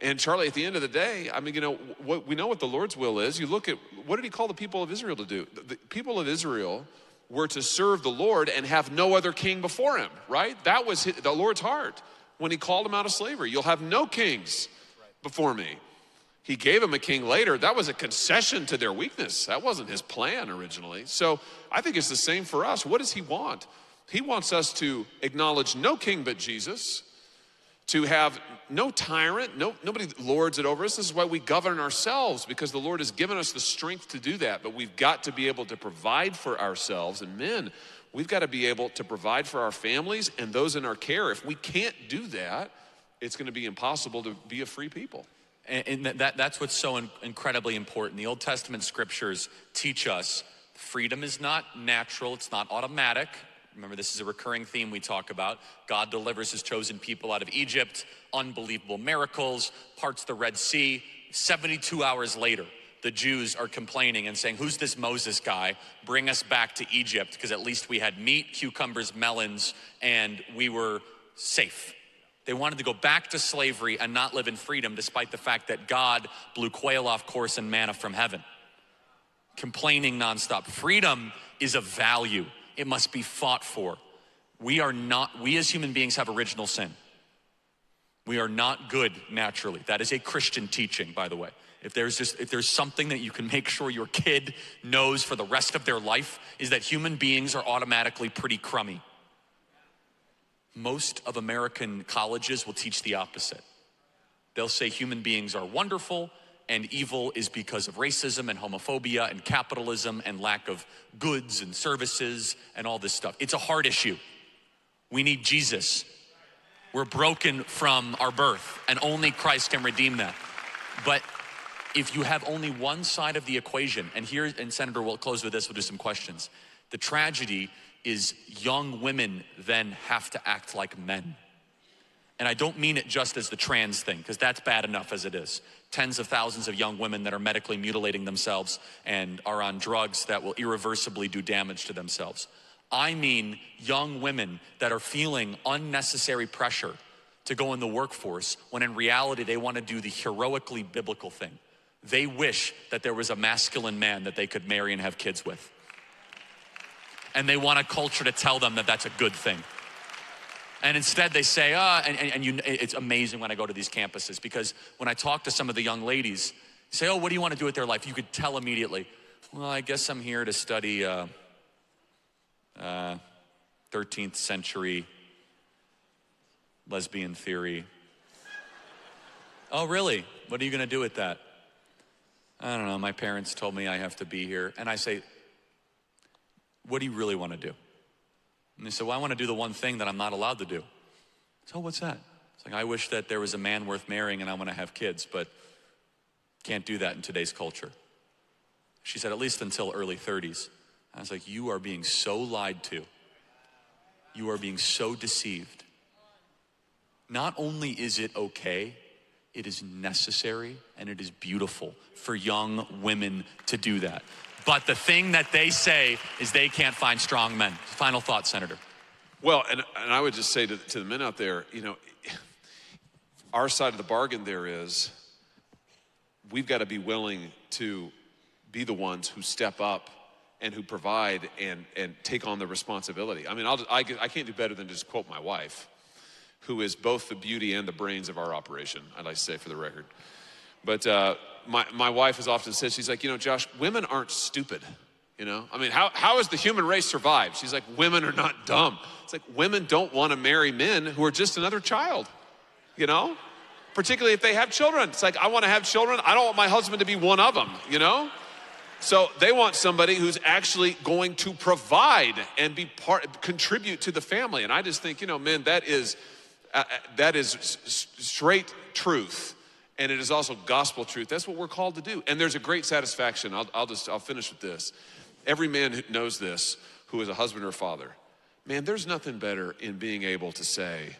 And Charlie, at the end of the day, I mean, you know, what, we know what the Lord's will is. You look at what did He call the people of Israel to do? The, the people of Israel were to serve the Lord and have no other king before Him, right? That was his, the Lord's heart when He called them out of slavery. You'll have no kings before me. He gave him a king later. That was a concession to their weakness. That wasn't His plan originally. So I think it's the same for us. What does He want? He wants us to acknowledge no king but Jesus to have no tyrant, no, nobody lords it over us. This is why we govern ourselves because the Lord has given us the strength to do that. But we've got to be able to provide for ourselves. And men, we've got to be able to provide for our families and those in our care. If we can't do that, it's going to be impossible to be a free people. And, that, that's what's so in- incredibly important. The Old Testament scriptures teach us freedom is not natural, it's not automatic. Remember, this is a recurring theme we talk about. God delivers his chosen people out of Egypt, unbelievable miracles, parts the Red Sea. 72 hours later, the Jews are complaining and saying, Who's this Moses guy? Bring us back to Egypt, because at least we had meat, cucumbers, melons, and we were safe. They wanted to go back to slavery and not live in freedom, despite the fact that God blew quail off course and manna from heaven. Complaining nonstop. Freedom is a value, it must be fought for. We are not, we as human beings have original sin. We are not good naturally. That is a Christian teaching, by the way. If there's just if there's something that you can make sure your kid knows for the rest of their life is that human beings are automatically pretty crummy. Most of American colleges will teach the opposite. They'll say human beings are wonderful and evil is because of racism and homophobia and capitalism and lack of goods and services and all this stuff. It's a hard issue. We need Jesus. We're broken from our birth, and only Christ can redeem that. But if you have only one side of the equation, and here, and Senator, we'll close with this, we'll do some questions. The tragedy is young women then have to act like men. And I don't mean it just as the trans thing, because that's bad enough as it is. Tens of thousands of young women that are medically mutilating themselves and are on drugs that will irreversibly do damage to themselves. I mean young women that are feeling unnecessary pressure to go in the workforce when in reality they want to do the heroically biblical thing. They wish that there was a masculine man that they could marry and have kids with. And they want a culture to tell them that that's a good thing. And instead they say, ah, and, and, and you, it's amazing when I go to these campuses because when I talk to some of the young ladies, say, oh, what do you want to do with their life? You could tell immediately, well, I guess I'm here to study uh, uh, 13th century lesbian theory. Oh, really? What are you going to do with that? I don't know. My parents told me I have to be here. And I say, What do you really want to do? And they said, Well, I want to do the one thing that I'm not allowed to do. So, what's that? It's like, I wish that there was a man worth marrying and I want to have kids, but can't do that in today's culture. She said, At least until early 30s. I was like, You are being so lied to. You are being so deceived. Not only is it okay, it is necessary and it is beautiful for young women to do that. But the thing that they say is they can't find strong men. Final thought, Senator. Well, and, and I would just say to, to the men out there, you know, our side of the bargain there is we've got to be willing to be the ones who step up and who provide and, and take on the responsibility. I mean, I'll, I, I can't do better than just quote my wife, who is both the beauty and the brains of our operation, I'd like to say for the record. But uh, my, my wife has often said, she's like, you know, Josh, women aren't stupid. You know, I mean, how, how has the human race survived? She's like, women are not dumb. It's like women don't want to marry men who are just another child, you know? Particularly if they have children. It's like, I want to have children. I don't want my husband to be one of them, you know? So they want somebody who's actually going to provide and be part, contribute to the family. And I just think, you know, man, that is, uh, that is straight truth. And it is also gospel truth. That's what we're called to do. And there's a great satisfaction. I'll, I'll just, I'll finish with this. Every man who knows this, who is a husband or father, man, there's nothing better in being able to say,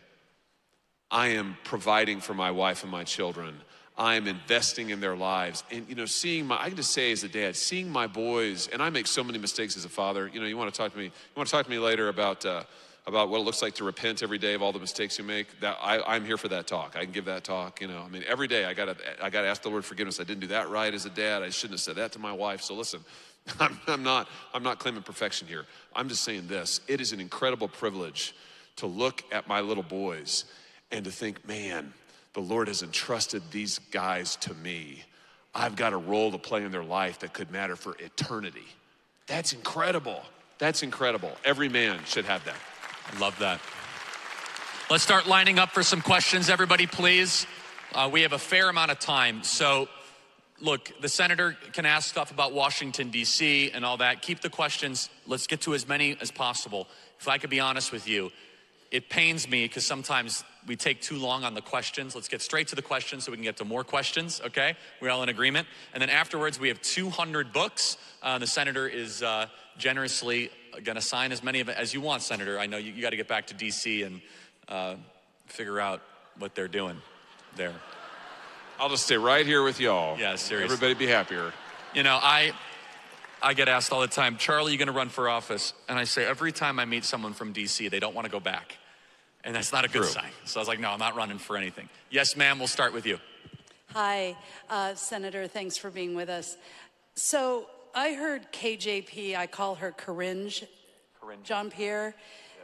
I am providing for my wife and my children. I am investing in their lives. And, you know, seeing my, I can just say as a dad, seeing my boys, and I make so many mistakes as a father. You know, you want to talk to me, you want to talk to me later about, uh, about what it looks like to repent every day of all the mistakes you make. That I, I'm here for that talk. I can give that talk. You know, I mean, every day I gotta, I gotta ask the Lord forgiveness. I didn't do that right as a dad. I shouldn't have said that to my wife. So listen, <laughs> I'm, I'm not, I'm not claiming perfection here. I'm just saying this. It is an incredible privilege to look at my little boys and to think, man, the Lord has entrusted these guys to me. I've got a role to play in their life that could matter for eternity. That's incredible. That's incredible. Every man should have that. Love that. Let's start lining up for some questions, everybody, please. Uh, we have a fair amount of time. So, look, the senator can ask stuff about Washington, D.C., and all that. Keep the questions. Let's get to as many as possible. If I could be honest with you, it pains me because sometimes we take too long on the questions. Let's get straight to the questions so we can get to more questions, okay? We're all in agreement. And then afterwards, we have 200 books. Uh, the senator is uh, generously going to sign as many of it as you want, Senator. I know you, you got to get back to D.C. and uh, figure out what they're doing there. I'll just stay right here with y'all. Yeah, seriously. Everybody be happier. You know, I I get asked all the time, Charlie, you going to run for office? And I say every time I meet someone from D.C., they don't want to go back. And that's not a good True. sign. So I was like, no, I'm not running for anything. Yes, ma'am, we'll start with you. Hi, uh, Senator. Thanks for being with us. So I heard KJP, I call her Karine, John Pierre,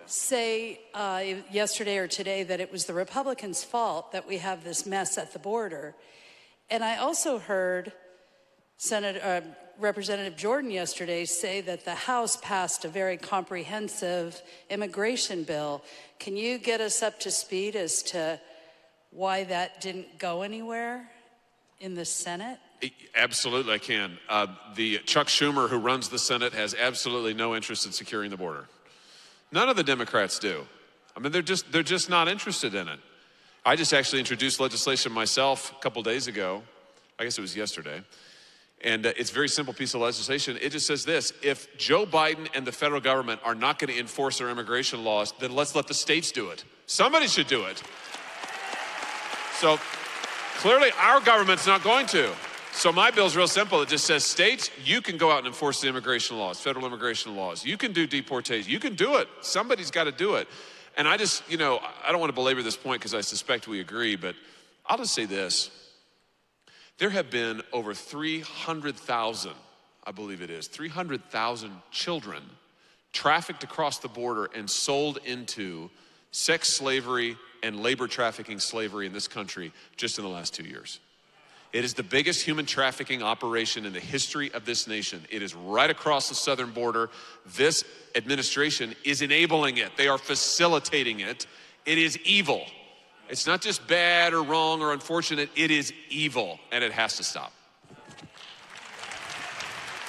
say uh, yesterday or today that it was the Republicans' fault that we have this mess at the border. And I also heard Senator, uh, Representative Jordan yesterday say that the House passed a very comprehensive immigration bill. Can you get us up to speed as to why that didn't go anywhere in the Senate? Absolutely, I can. Uh, the Chuck Schumer, who runs the Senate, has absolutely no interest in securing the border. None of the Democrats do. I mean, they're just they're just not interested in it. I just actually introduced legislation myself a couple days ago. I guess it was yesterday. And uh, it's a very simple piece of legislation. It just says this if Joe Biden and the federal government are not going to enforce their immigration laws, then let's let the states do it. Somebody should do it. So clearly, our government's not going to. So my bill's real simple. It just says states, you can go out and enforce the immigration laws, federal immigration laws. You can do deportation. You can do it. Somebody's got to do it. And I just, you know, I don't want to belabor this point because I suspect we agree, but I'll just say this. There have been over 300,000, I believe it is, 300,000 children trafficked across the border and sold into sex slavery and labor trafficking slavery in this country just in the last two years. It is the biggest human trafficking operation in the history of this nation. It is right across the southern border. This administration is enabling it, they are facilitating it. It is evil. It's not just bad or wrong or unfortunate, it is evil and it has to stop.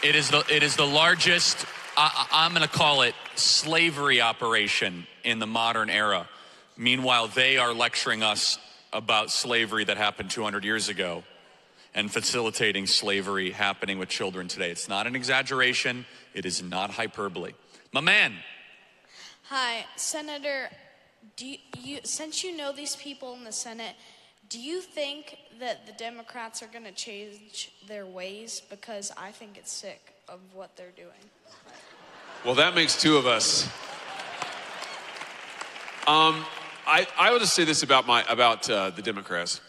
It is the, it is the largest, I, I'm going to call it slavery operation in the modern era. Meanwhile, they are lecturing us about slavery that happened 200 years ago and facilitating slavery happening with children today. It's not an exaggeration, it is not hyperbole. My man, Hi, Senator. Do you, you since you know these people in the Senate, do you think that the Democrats are going to change their ways? Because I think it's sick of what they're doing. Well, that makes two of us. Um, I, I will just say this about my about uh, the Democrats.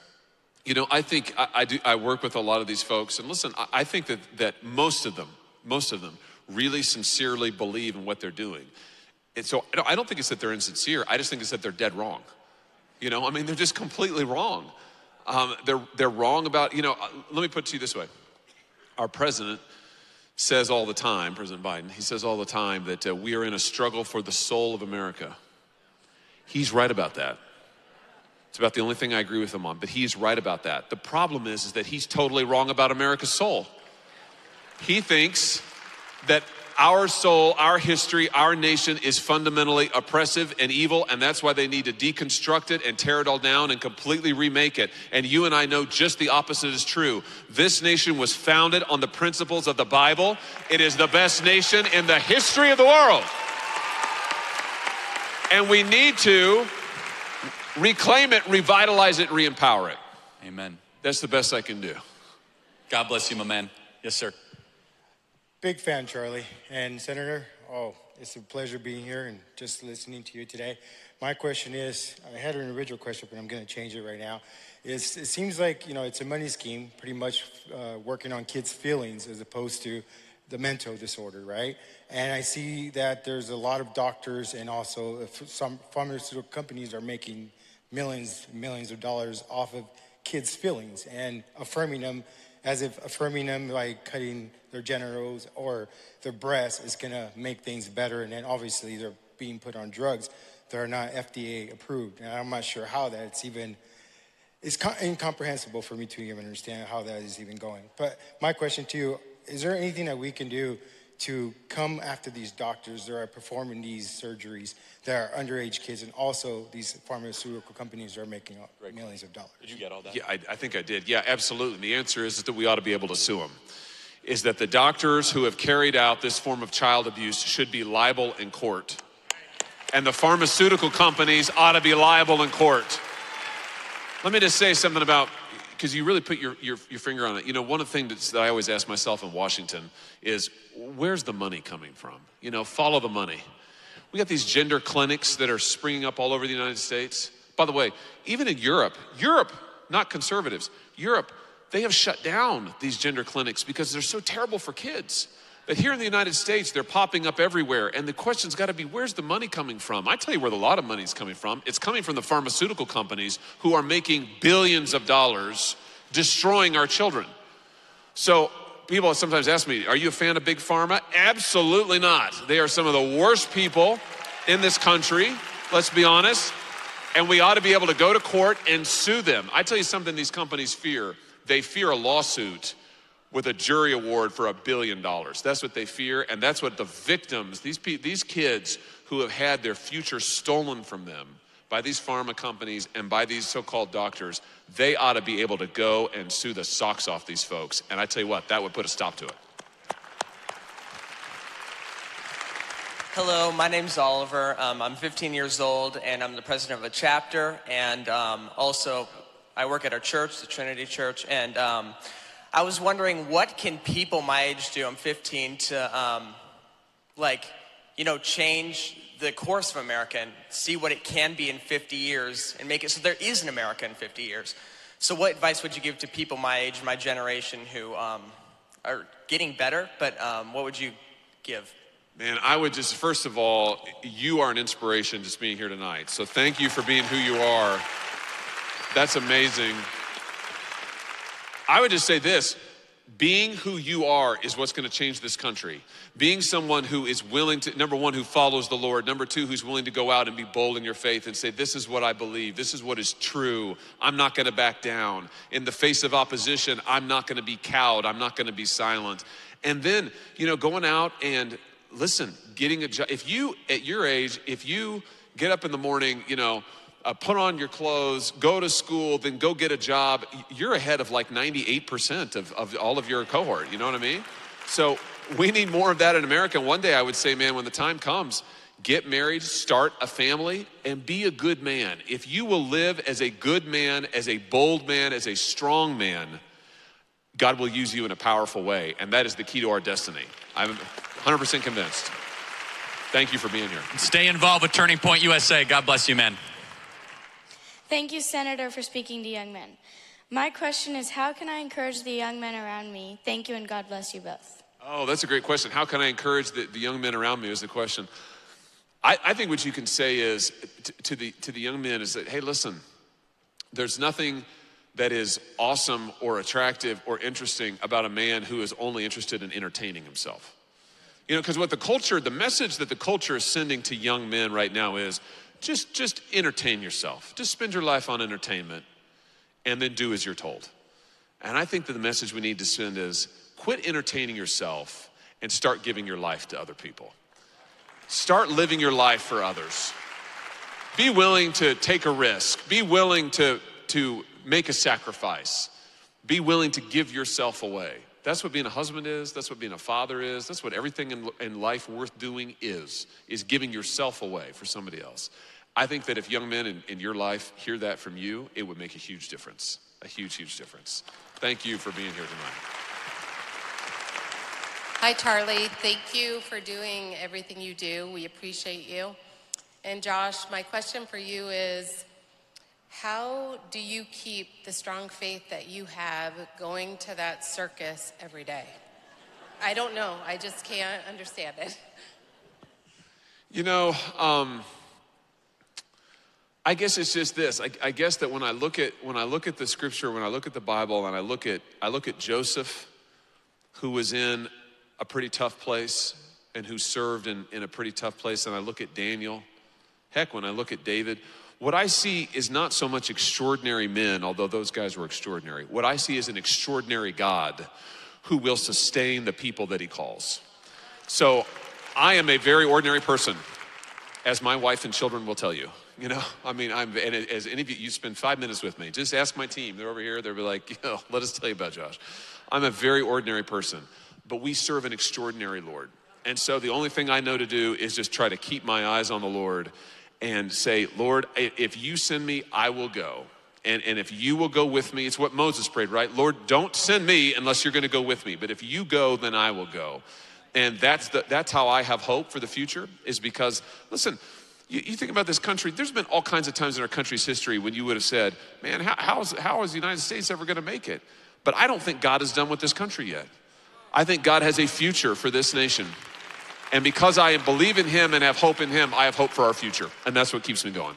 You know, I think I, I do. I work with a lot of these folks, and listen, I, I think that that most of them, most of them, really sincerely believe in what they're doing. And so I don't- think it's that they're insincere. I just think it's that they're dead wrong. You know, I mean, they're just completely wrong. Um, they're they're wrong about. You know, uh, let me put it to you this way: Our president says all the time, President Biden, he says all the time that uh, we are in a struggle for the soul of America. He's right about that. It's about the only thing I agree with him on, but he's right about that. The problem is, is that he's totally wrong about America's soul. He thinks that our soul, our history, our nation is fundamentally oppressive and evil, and that's why they need to deconstruct it and tear it all down and completely remake it. And you and I know just the opposite is true. This nation was founded on the principles of the Bible, it is the best nation in the history of the world. And we need to reclaim it, revitalize it, re empower it. amen. That's the best I can do. God bless you, my man. Yes, sir. Big fan, Charlie. And Senator, oh, it's a pleasure being here and just listening to you today. My question is I had an original question, but I'm going to change it right now. Is it seems like, you know, it's a money scheme, pretty much uh, working on kids' feelings as opposed to the mental disorder, right? And I see that there's a lot of doctors and also some pharmaceutical companies are making millions, millions of dollars off of kids' feelings and affirming them as if affirming them by cutting their genitals or their breasts is gonna make things better. And then obviously they're being put on drugs that are not FDA approved. And I'm not sure how that's even, it's co- incomprehensible for me to even understand how that is even going. But my question to you, is there anything that we can do to come after these doctors that are performing these surgeries that are underage kids and also these pharmaceutical companies are making millions of dollars? Did you get all that? Yeah, I, I think I did. Yeah, absolutely. And the answer is that we ought to be able to sue them. Is that the doctors who have carried out this form of child abuse should be liable in court. And the pharmaceutical companies ought to be liable in court. Let me just say something about, because you really put your, your, your finger on it. You know, one of the things that I always ask myself in Washington is where's the money coming from? You know, follow the money. We got these gender clinics that are springing up all over the United States. By the way, even in Europe, Europe, not conservatives, Europe, they have shut down these gender clinics because they're so terrible for kids. But here in the United States, they're popping up everywhere. And the question's got to be where's the money coming from? I tell you where a lot of money's coming from. It's coming from the pharmaceutical companies who are making billions of dollars destroying our children. So people sometimes ask me, Are you a fan of Big Pharma? Absolutely not. They are some of the worst people in this country, let's be honest. And we ought to be able to go to court and sue them. I tell you something these companies fear. They fear a lawsuit with a jury award for a billion dollars. That's what they fear, and that's what the victims, these, these kids who have had their future stolen from them by these pharma companies and by these so called doctors, they ought to be able to go and sue the socks off these folks. And I tell you what, that would put a stop to it. Hello, my name's Oliver. Um, I'm 15 years old and I'm the president of a chapter. And um, also, I work at our church, the Trinity Church. And um, I was wondering, what can people my age do? I'm 15 to, um, like, you know, change the course of America and see what it can be in 50 years and make it so there is an America in 50 years. So, what advice would you give to people my age, my generation, who um, are getting better? But um, what would you give? Man, I would just, first of all, you are an inspiration just being here tonight. So thank you for being who you are. That's amazing. I would just say this being who you are is what's going to change this country. Being someone who is willing to, number one, who follows the Lord. Number two, who's willing to go out and be bold in your faith and say, This is what I believe. This is what is true. I'm not going to back down. In the face of opposition, I'm not going to be cowed. I'm not going to be silent. And then, you know, going out and listen, getting a job. If you, at your age, if you get up in the morning, you know, uh, put on your clothes, go to school, then go get a job, you're ahead of like 98% of, of all of your cohort. You know what I mean? So we need more of that in America. One day I would say, man, when the time comes, get married, start a family, and be a good man. If you will live as a good man, as a bold man, as a strong man, God will use you in a powerful way. And that is the key to our destiny. I'm 100% convinced. Thank you for being here. Stay involved with Turning Point USA. God bless you, man. Thank you, Senator, for speaking to young men. My question is how can I encourage the young men around me? Thank you, and God bless you both. Oh, that's a great question. How can I encourage the, the young men around me? Is the question. I, I think what you can say is to, to, the, to the young men is that, hey, listen, there's nothing that is awesome or attractive or interesting about a man who is only interested in entertaining himself. You know, because what the culture, the message that the culture is sending to young men right now is just, just entertain yourself. Just spend your life on entertainment and then do as you're told. And I think that the message we need to send is quit entertaining yourself and start giving your life to other people. Start living your life for others. Be willing to take a risk. Be willing to, to make a sacrifice. Be willing to give yourself away. That's what being a husband is. That's what being a father is. That's what everything in, in life worth doing is, is giving yourself away for somebody else. I think that if young men in, in your life hear that from you, it would make a huge difference. A huge, huge difference. Thank you for being here tonight. Hi, Charlie. Thank you for doing everything you do. We appreciate you. And Josh, my question for you is how do you keep the strong faith that you have going to that circus every day? I don't know. I just can't understand it. You know, um, I guess it's just this. I, I, guess that when I look at when I look at the scripture, when I look at the Bible, and I look at I look at Joseph, who was in a pretty tough place and who served in, in a pretty tough place, and I look at Daniel. Heck, when I look at David, what I see is not so much extraordinary men, although those guys were extraordinary. What I see is an extraordinary God who will sustain the people that he calls. So I am a very ordinary person, as my wife and children will tell you. You know, I mean, I'm, and as any of you, you spend five minutes with me, just ask my team. They're over here. They'll be like, <laughs> you know, let us tell you about Josh. I'm a very ordinary person, but we serve an extraordinary Lord. And so the only thing I know to do is just try to keep my eyes on the Lord and say, Lord, if you send me, I will go. And, and if you will go with me, it's what Moses prayed, right? Lord, don't send me unless you're going to go with me. But if you go, then I will go. And that's, the, that's how I have hope for the future, is because, listen, you, you, think about this country, there's been all kinds of times in our country's history when you would have said, man, how, how, is, how is the United States ever going to make it? But I don't think God is done with this country yet. I think God has a future for this nation. And because I believe in Him and have hope in Him, I have hope for our future. And that's what keeps me going.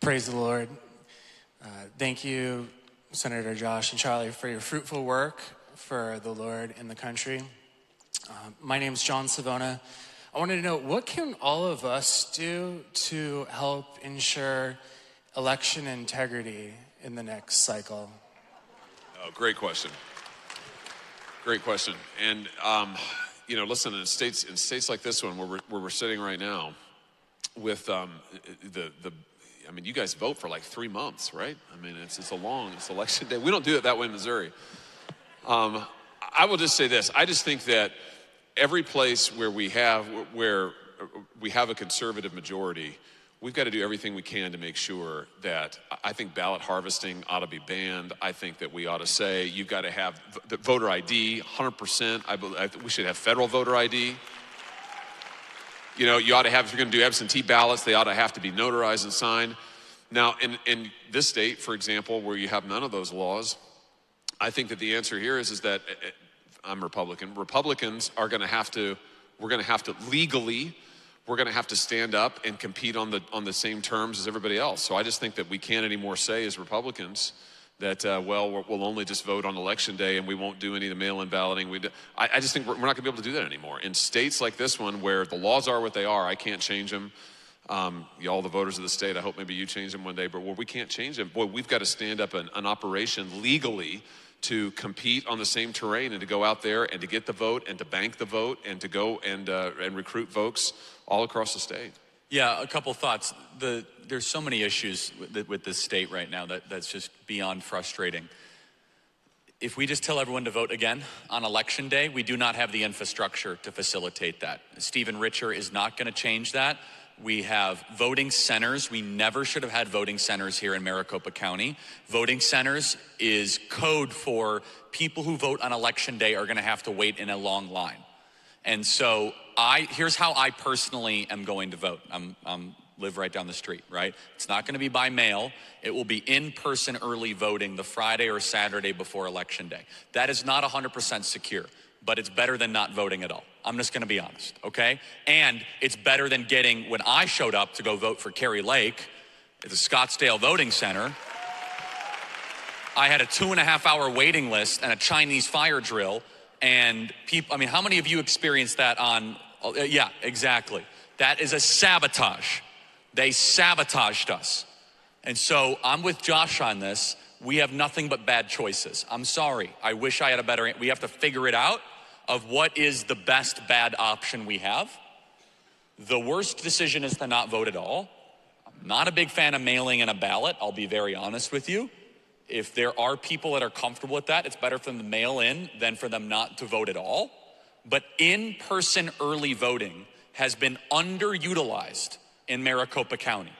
Praise the Lord. Uh, thank you, Senator Josh and Charlie, for your fruitful work for the Lord in the country. Uh, my name is John Savona. I wanted to know what can all of us do to help ensure election integrity in the next cycle? Oh, great question. Great question. And, um, you know, listen, in states, in states like this one where we're, where we're sitting right now with um, the, the, I mean, you guys vote for like three months, right? I mean, it's, it's a long, it's election day. We don't do it that way in Missouri. Um, I will just say this. I just think that every place where we have, where we have a conservative majority, we've got to do everything we can to make sure that I think ballot harvesting ought to be banned. I think that we ought to say you've got to have the voter ID 100%. I believe we should have federal voter ID. You know, you ought to have, if you're going to do absentee ballots, they ought to have to be notarized and signed. Now, in, in this state, for example, where you have none of those laws, I think that the answer here is, is that eh, eh, I'm Republican. Republicans are going to have to, we're going to have to legally we're going to have to stand up and compete on the on the same terms as everybody else. So I just think that we can't anymore say as Republicans that uh, well we'll- only just vote on election day and we won't do any of the mail-in balloting. We I, I just think we're, we're not going to be able to do that anymore. In states like this one where the laws are what they are, I can't change them. Um, y'all, the voters of the state, I hope maybe you change them one day. But where we can't change them, boy, we've got to stand up an, an operation legally to compete on the same terrain and to go out there and to get the vote and to bank the vote and to go and uh, and recruit folks all across the state. Yeah, a couple thoughts. The, there's so many issues with, with this state right now that, that's just beyond frustrating. If we just tell everyone to vote again on election day, we do not have the infrastructure to facilitate that. Stephen Richer is not going to change that. We have voting centers. We never should have had voting centers here in Maricopa County. Voting centers is code for people who vote on election day are going to have to wait in a long line. And so I here's how I personally am going to vote. I'm, I'm live right down the street, right? It's not going to be by mail. It will be in-person early voting the Friday or Saturday before election day. That is not 100% secure, but it's better than not voting at all. I'm just going to be honest, okay? And it's better than getting when I showed up to go vote for Kari Lake at the Scottsdale Voting Center. I had a two and a half hour waiting list and a Chinese fire drill. And people, I mean, how many of you experienced that on? uh, yeah, exactly. That is a sabotage. They sabotaged us. And so I'm with Josh on this. We have nothing but bad choices. I'm sorry. I wish I had a better. We have to figure it out of what is the best bad option we have. The worst decision is to not vote at all. I'm not a big fan of mailing in a ballot, I'll be very honest with you. If there are people that are comfortable with that, it's better for them to mail in than for them not to vote at all. But in person early voting has been underutilized in Maricopa County.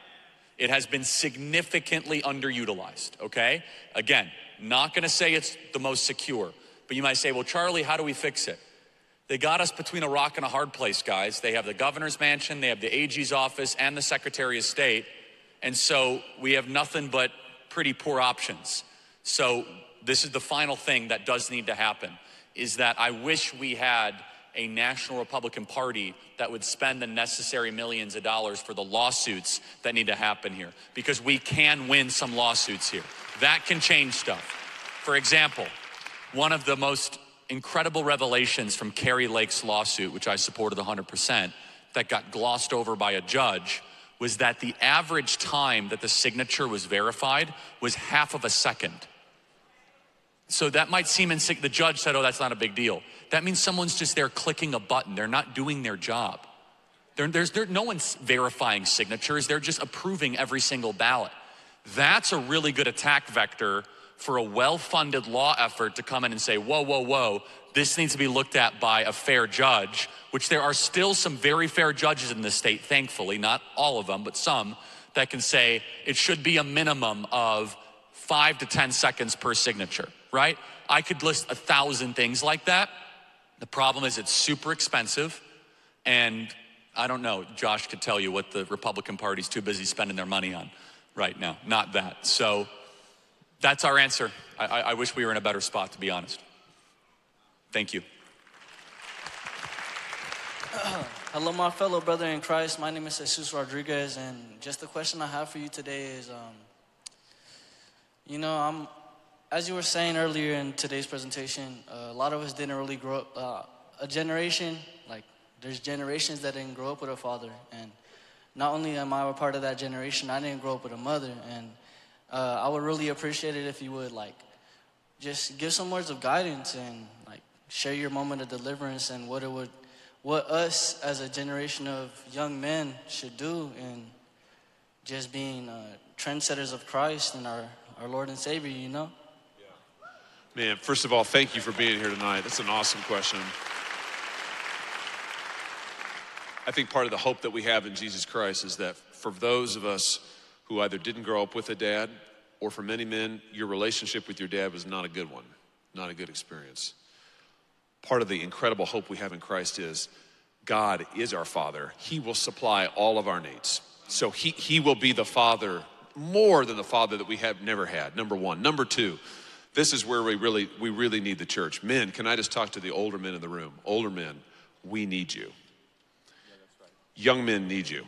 It has been significantly underutilized, okay? Again, not gonna say it's the most secure, but you might say, well, Charlie, how do we fix it? They got us between a rock and a hard place, guys. They have the governor's mansion, they have the AG's office, and the Secretary of State. And so we have nothing but pretty poor options. So this is the final thing that does need to happen is that I wish we had a national Republican Party that would spend the necessary millions of dollars for the lawsuits that need to happen here because we can win some lawsuits here. That can change stuff. For example, one of the most incredible revelations from Kari Lake's lawsuit, which I supported 100%, that got glossed over by a judge, was that the average time that the signature was verified was half of a second. So that might seem insig- the judge said, "Oh, that's not a big deal." That means someone's just there clicking a button. They're not doing their job. There, there's there, no one's verifying signatures. They're just approving every single ballot. That's a really good attack vector for a well-funded law effort to come in and say, "Whoa, whoa, whoa! This needs to be looked at by a fair judge." Which there are still some very fair judges in this state, thankfully, not all of them, but some that can say it should be a minimum of five to 10 seconds per signature, right? I could list a thousand things like that. The problem is it's super expensive. And I don't know, Josh could tell you what the Republican Party's too busy spending their money on right now. Not that. So that's our answer. I, I, wish we were in a better spot, to be honest. Thank you. <clears throat> Hello, my fellow brother in Christ. My name is Jesus Rodriguez, and just the question I have for you today is, um, you know, I'm, as you were saying earlier in today's presentation, uh, a lot of us didn't really grow up. Uh, a generation, like, there's generations that didn't grow up with a father, and not only am I a part of that generation, I didn't grow up with a mother, and uh, I would really appreciate it if you would like, just give some words of guidance and like share your moment of deliverance and what it would what us as a generation of young men should do in just being uh, trendsetters of Christ and our, our Lord and Savior, you know? Man, first of all, thank you for being here tonight. That's an awesome question. I think part of the hope that we have in Jesus Christ is that for those of us who either didn't grow up with a dad, or for many men, your relationship with your dad was not a good one, not a good experience. Part of the incredible hope we have in Christ is God is our Father. He will supply all of our needs. So He, he will be the Father more than the Father that we have never had, number one. Number two, this is where we really, we really need the church. Men, can I just talk to the older men in the room? Older men, we need you. young men need you.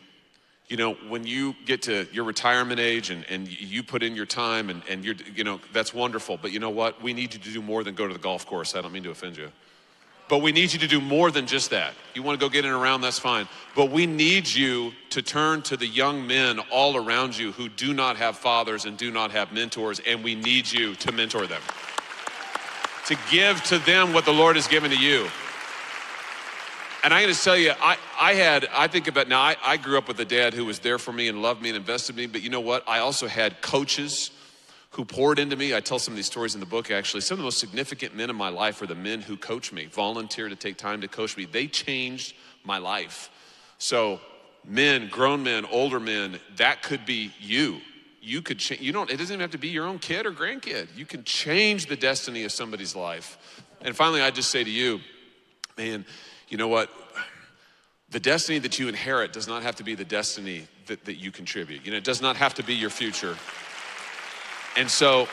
You know, when you get to your retirement age and, and you put in your time and, and you're, you know, that's wonderful. But you know what? We need you to do more than go to the golf course. I don't mean to offend you. But we need you to do more than just that. You want to go get in around, that's fine. But we need you to turn to the young men all around you who do not have fathers and do not have mentors, and we need you to mentor them. To give to them what the Lord has given to you. And I'm going to tell you, I, I had, I think about now, I, I grew up with a dad who was there for me and loved me and invested in me, but you know what? I also had coaches who poured into me. I tell some of these stories in the book actually. Some of the most significant men in my life are the men who coach me, volunteer to take time to coach me. They changed my life. So, men, grown men, older men, that could be you. You could change, you don't, it doesn't even have to be your own kid or grandkid. You can change the destiny of somebody's life. And finally, I just say to you, man, you know what? The destiny that you inherit does not have to be the destiny that, that you contribute. You know, it does not have to be your future. And so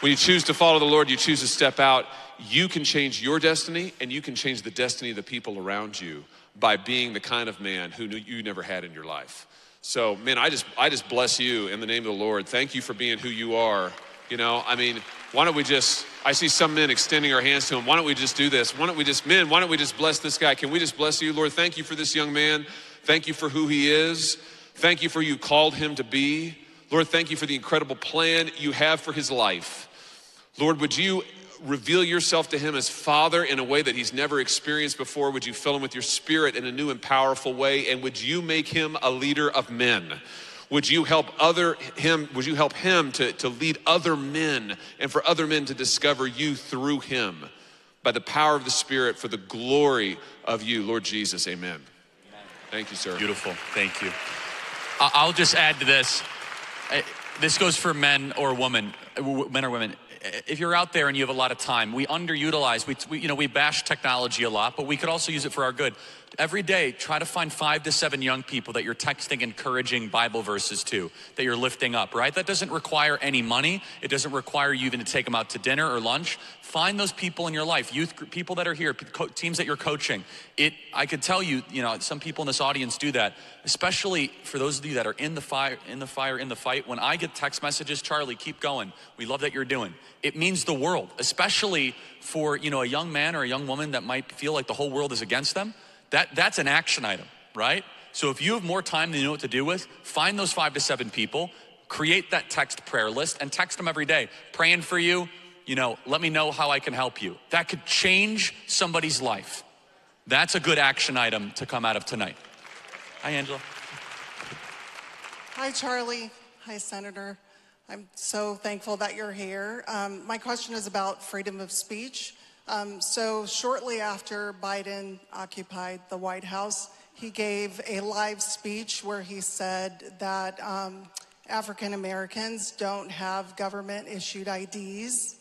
when you choose to follow the Lord, you choose to step out, you can change your destiny and you can change the destiny of the people around you by being the kind of man who you never had in your life. So, man, I just I just bless you in the name of the Lord. Thank you for being who you are. You know, I mean, why don't we just I see some men extending our hands to him. Why don't we just do this? Why don't we just men, why don't we just bless this guy? Can we just bless you, Lord? Thank you for this young man. Thank you for who he is. Thank you for you called him to be. Lord, thank you for the incredible plan you have for his life. Lord, would you reveal yourself to him as Father in a way that he's never experienced before? Would you fill him with your spirit in a new and powerful way? And would you make him a leader of men? Would you help other him, would you help him to, to lead other men and for other men to discover you through him by the power of the Spirit for the glory of you, Lord Jesus. Amen. Thank you, sir. Beautiful. Thank you. I- I'll just add to this. This goes for men or women, uh, men or women. If you're out there and you have a lot of time, we underutilize. We, we, you know, we bash technology a lot, but we could also use it for our good. Every day, try to find five to seven young people that you're texting encouraging Bible verses to, that you're lifting up. Right? That doesn't require any money. It doesn't require you even to take them out to dinner or lunch. Find those people in your life, youth gr- people that are here, teams that you're coaching. It. I could tell you, you know, some people in this audience do that, especially for those of you that are in the fire, in the fire, in the fight. When I get text messages, Charlie, keep going. We love that you're doing. It means the world, especially for you know a young man or a young woman that might feel like the whole world is against them. That that's an action item, right? So if you have more time than you know what to do with, find those five to seven people, create that text prayer list, and text them every day, praying for you. You know, let me know how I can help you. That could change somebody's life. That's a good action item to come out of tonight. Hi, Angela. Hi, Charlie. Hi, Senator. I'm so thankful that you're here. Um, my question is about freedom of speech. Um, so, shortly after Biden occupied the White House, he gave a live speech where he said that um, African Americans don't have government issued IDs.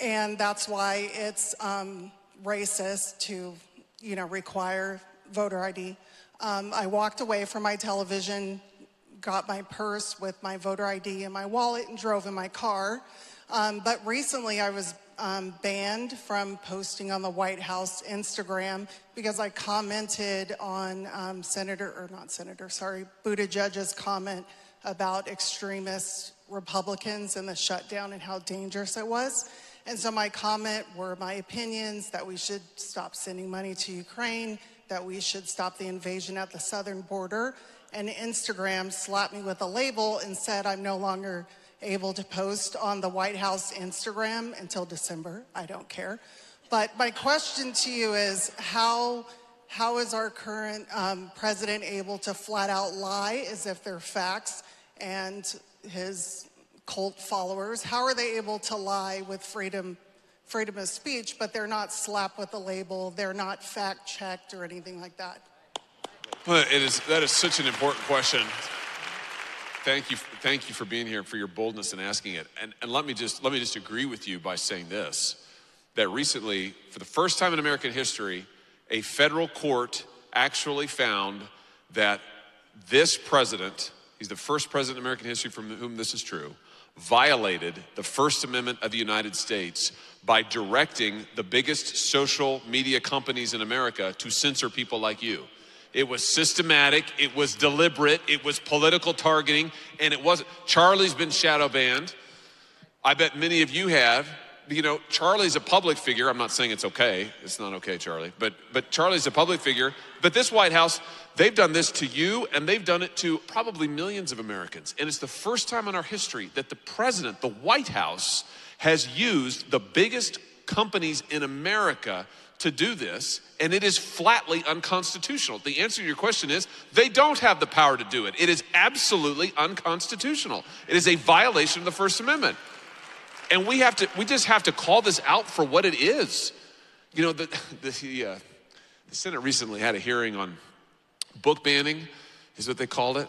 And that's why it's um, racist to, you know, require voter ID. Um, I walked away from my television, got my purse with my voter ID and my wallet, and drove in my car. Um, but recently, I was um, banned from posting on the White House Instagram because I commented on um, Senator, or not Senator, sorry, Buttigieg's comment about extremist Republicans and the shutdown and how dangerous it was. And so my comment were my opinions that we should stop sending money to Ukraine, that we should stop the invasion at the southern border. And Instagram slapped me with a label and said I'm no longer able to post on the White House Instagram until December. I don't care. But my question to you is how how is our current um, president able to flat out lie as if they're facts and his cult followers how are they able to lie with freedom freedom of speech but they're not slapped with a label they're not fact checked or anything like that it is, that is such an important question. Thank you, thank you for being here, for your boldness in asking it. And, and let, me just, let me just agree with you by saying this that recently, for the first time in American history, a federal court actually found that this president, he's the first president in American history from whom this is true, violated the First Amendment of the United States by directing the biggest social media companies in America to censor people like you. It was systematic, it was deliberate, it was political targeting, and it wasn't. Charlie's been shadow banned. I bet many of you have. You know, Charlie's a public figure. I'm not saying it's okay. It's not okay, Charlie. But but Charlie's a public figure. But this White House, they've done this to you and they've done it to probably millions of Americans. And it's the first time in our history that the president, the White House, has used the biggest companies in America to do this, and it is flatly unconstitutional. The answer to your question is they don't have the power to do it. It is absolutely unconstitutional. It is a violation of the First Amendment. And we have to, we just have to call this out for what it is. You know, the, <laughs> the, uh, the Senate recently had a hearing on book banning, is what they called it.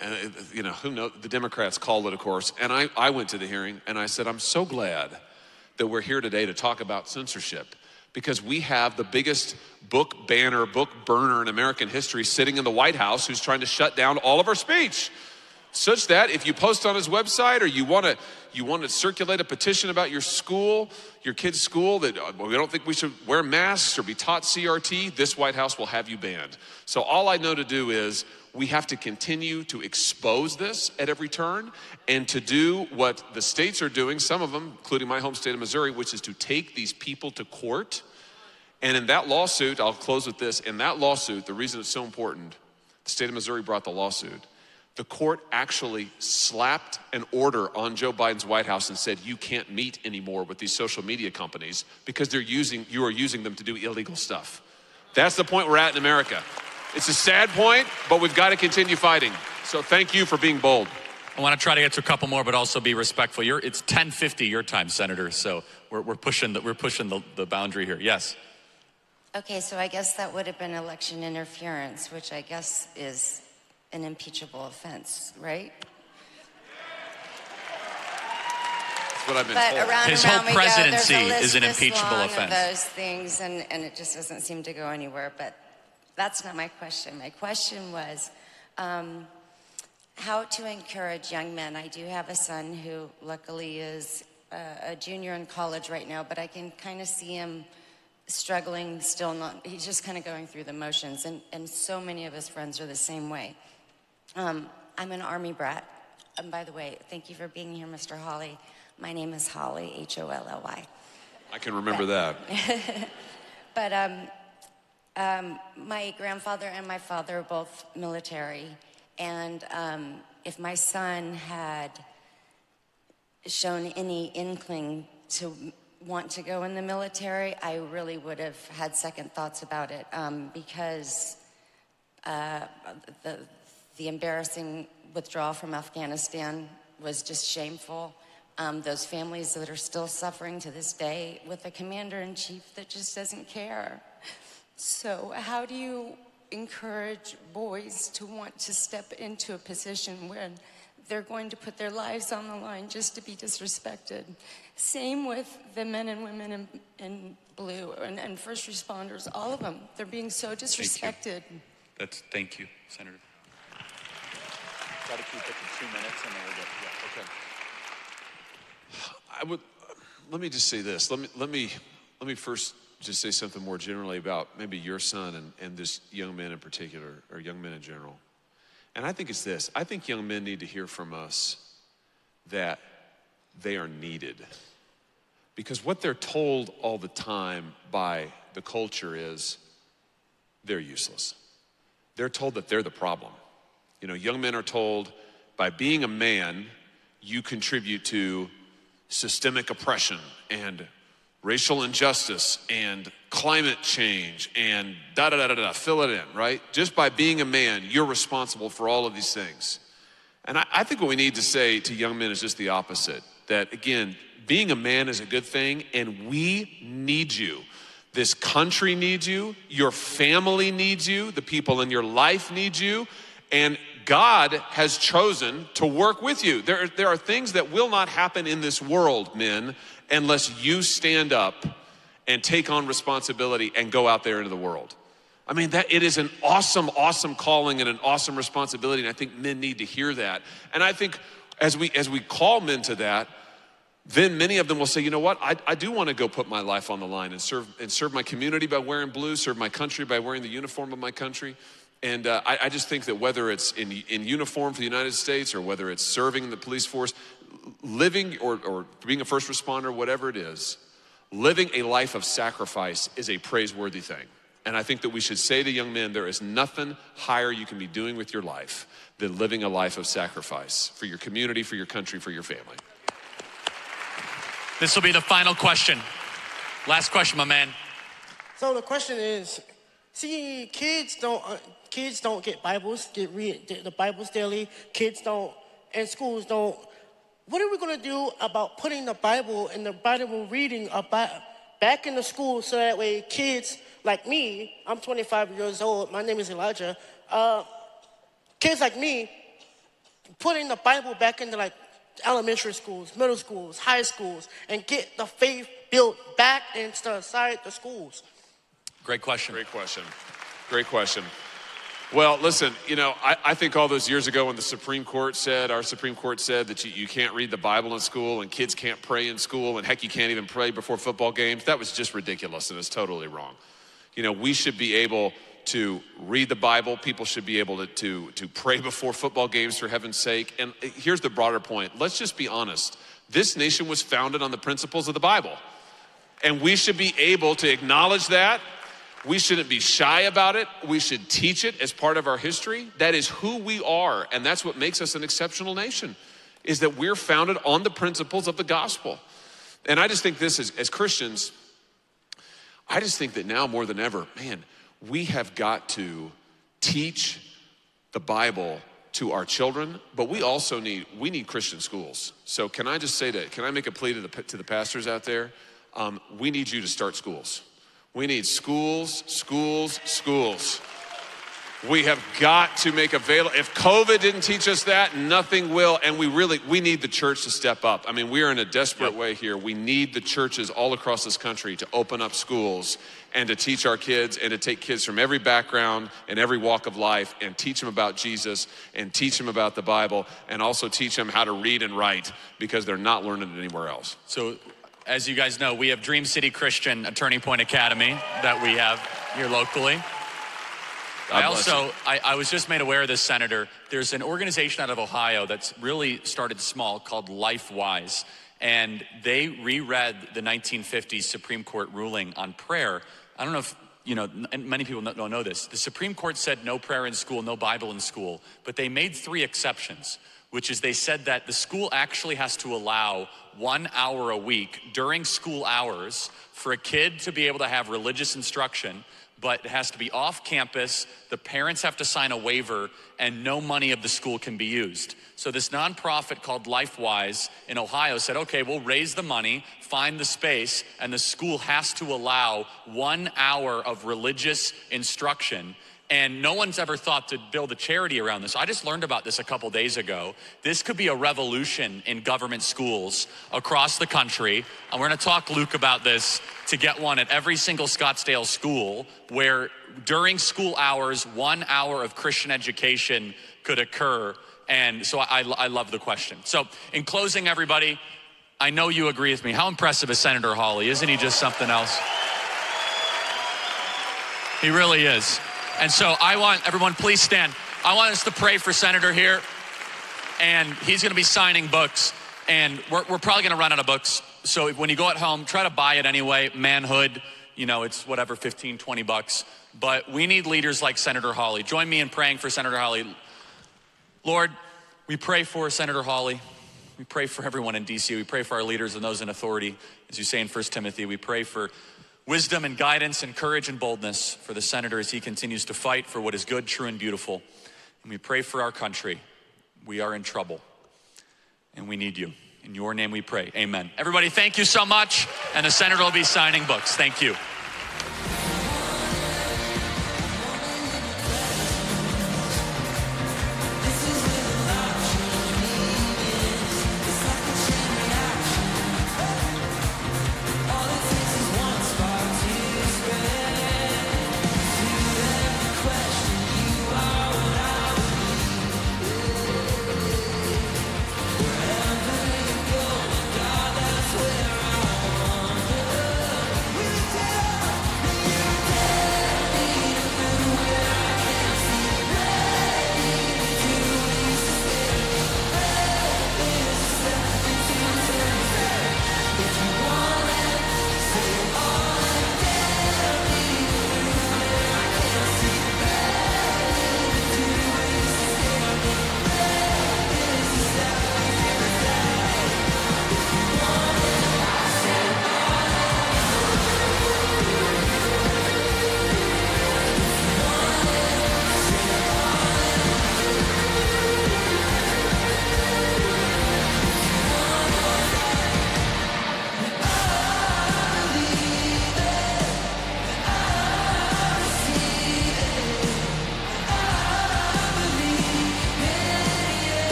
And, it, you know, who knows? The Democrats called it, of course. And I, I went to the hearing and I said, I'm so glad that we're here today to talk about censorship because we have the biggest book banner, book burner in American history sitting in the White House who's trying to shut down all of our speech. Such that if you post on his website or you want to you want to circulate a petition about your school, your kid's school that uh, we don't think we should wear masks or be taught CRT, this White House will have you banned. So all I know to do is we have to continue to expose this at every turn and to do what the states are doing, some of them, including my home state of Missouri, which is to take these people to court. And in that lawsuit, I'll close with this in that lawsuit, the reason it's so important, the state of Missouri brought the lawsuit. The court actually slapped an order on Joe Biden's White House and said, You can't meet anymore with these social media companies because they're using, you are using them to do illegal stuff. That's the point we're at in America. It's a sad point, but we've got to continue fighting. So thank you for being bold. I want to try to get to a couple more, but also be respectful. You're, it's 10:50 your time, Senator. So we're, we're pushing the, we're pushing the, the boundary here. Yes. Okay, so I guess that would have been election interference, which I guess is an impeachable offense, right? That's what I've been But told. around His and whole around we go. Presidency is an impeachable long offense. Of those things, and, and it just doesn't seem to go anywhere. But that's not my question. My question was um, how to encourage young men. I do have a son who, luckily, is uh, a junior in college right now, but I can kind of see him struggling still not he's just kind of going through the motions and, and so many of his friends are the same way um, i'm an army brat. And by the way thank you for being here mr Hawley. My name is holly h-o-l-l-y I can remember that. <laughs> but um, um, my grandfather and my father are both military. And um, if my son had shown any inkling to want to go in the military, I really would have had second thoughts about it. Um, because uh, the, the embarrassing withdrawal from Afghanistan was just shameful. Um, those families that are still suffering to this day with a commander in chief that just doesn't care. So, how do you encourage boys to want to step into a position when they're going to put their lives on the line just to be disrespected? Same with the men and women in, in blue and, and first responders, all of them. They're being so disrespected. That's thank you, Senator. To keep it to two minutes, and then we'll yeah. Okay. I would uh, let me just say this. Let me let me let me first just say something more generally about maybe your son and, and this young man in particular, or young men in general. And I think it's this. I think young men need to hear from us that they are needed. Because what they're told all the time by the culture is they're useless. They're told that they're the problem. You know, young men are told by being a man, you contribute to systemic oppression and racial injustice and climate change and da da da da da, fill it in, right? Just by being a man, you're responsible for all of these things. And I, I think what we need to say to young men is just the opposite that, again, being a man is a good thing, and we need you. This country needs you, your family needs you, the people in your life need you, and God has chosen to work with you. There, there are things that will not happen in this world, men, unless you stand up and take on responsibility and go out there into the world. I mean, that it is an awesome, awesome calling and an awesome responsibility, and I think men need to hear that. And I think as we as we call men to that, then many of them will say, you know what, I, I do want to go put my life on the line and serve and serve my community by wearing blue, serve my country by wearing the uniform of my country. And uh, I, I just think that whether it's in, in uniform for the United States or whether it's serving in the police force, living or, or being a first responder, whatever it is, living a life of sacrifice is a praiseworthy thing. And I think that we should say to young men there is nothing higher you can be doing with your life than living a life of sacrifice for your community, for your country, for your family. This will be the final question. Last question, my man. So the question is, see, kids don't uh, kids don't get Bibles, get read the- the Bibles daily. Kids don't, and schools don't. What are we gonna do about putting the Bible and the Bible reading about back in the school so that way kids like me, I'm 25 years old. My name is Elijah. Uh, kids like me, putting the Bible back into like elementary schools, middle schools, high schools, and get the faith built back inside the schools. Great question. Great question. Great question. Well, listen, you know, I, I think all those years ago when the Supreme Court said, our Supreme Court said that you, you can't read the Bible in school and kids can't pray in school and heck, you can't even pray before football games, that was just ridiculous and it's totally wrong. You know, we should be able to read the Bible. People should be able to, to, to pray before football games for heaven's sake. And uh, here's the broader point let's just be honest. This nation was founded on the principles of the Bible. And we should be able to acknowledge that. We shouldn't be shy about it. We should teach it as part of our history. That is who we are, and that's what makes us an exceptional nation. Is that we're founded on the principles of the gospel. And I just think this is as Christians, I just think that now more than ever, man, we have got to teach the Bible to our children, but we also need we need Christian schools. So can I just say that? Can I make a plea to the to the pastors out there? Um, we need you to start schools. We need schools, schools, schools. We have got to make available. If COVID didn't teach us that, nothing will. And we really, we need the church to step up. I mean, we are in a desperate way here. We need the churches all across this country to open up schools and to teach our kids and to take kids from every background and every walk of life and teach them about Jesus and teach them about the Bible and also teach them how to read and write because they're not learning it anywhere else. So, as you guys know, we have Dream City Christian, a Turning Point Academy that we have here locally. God I also, I, I was just made aware of this, Senator. There's an organization out of Ohio that's really started small called LifeWise. And they reread the 1950s Supreme Court ruling on prayer. I don't know if, you know, and many people don't know this. The Supreme Court said no prayer in school, no Bible in school, but they made three exceptions, which is they said that the school actually has to allow one hour a week during school hours for a kid to be able to have religious instruction but it has to be off campus. The parents have to sign a waiver, and no money of the school can be used. So, this nonprofit called LifeWise in Ohio said, okay, we'll raise the money, find the space, and the school has to allow one hour of religious instruction. And no one's ever thought to build a charity around this. I just learned about this a couple days ago. This could be a revolution in government schools across the country. And we're gonna talk, Luke, about this to get one at every single Scottsdale school where during school hours, one hour of Christian education could occur. And so I, I love the question. So, in closing, everybody, I know you agree with me. How impressive is Senator Hawley? Isn't he just something else? He really is. And so I want everyone, please stand. I want us to pray for Senator here. And he's going to be signing books. And we're, we're probably going to run out of books. So when you go at home, try to buy it anyway. Manhood, you know, it's whatever, 15, 20 bucks. But we need leaders like Senator Hawley. Join me in praying for Senator Hawley. Lord, we pray for Senator Hawley. We pray for everyone in DC. We pray for our leaders and those in authority. As you say in 1 Timothy, we pray for wisdom and guidance and courage and boldness for the senator as he continues to fight for what is good, true, and beautiful. And we pray for our country. We are in trouble and we need you. In your name we pray. Amen. Everybody, thank you so much. And the senator will be signing books. Thank you.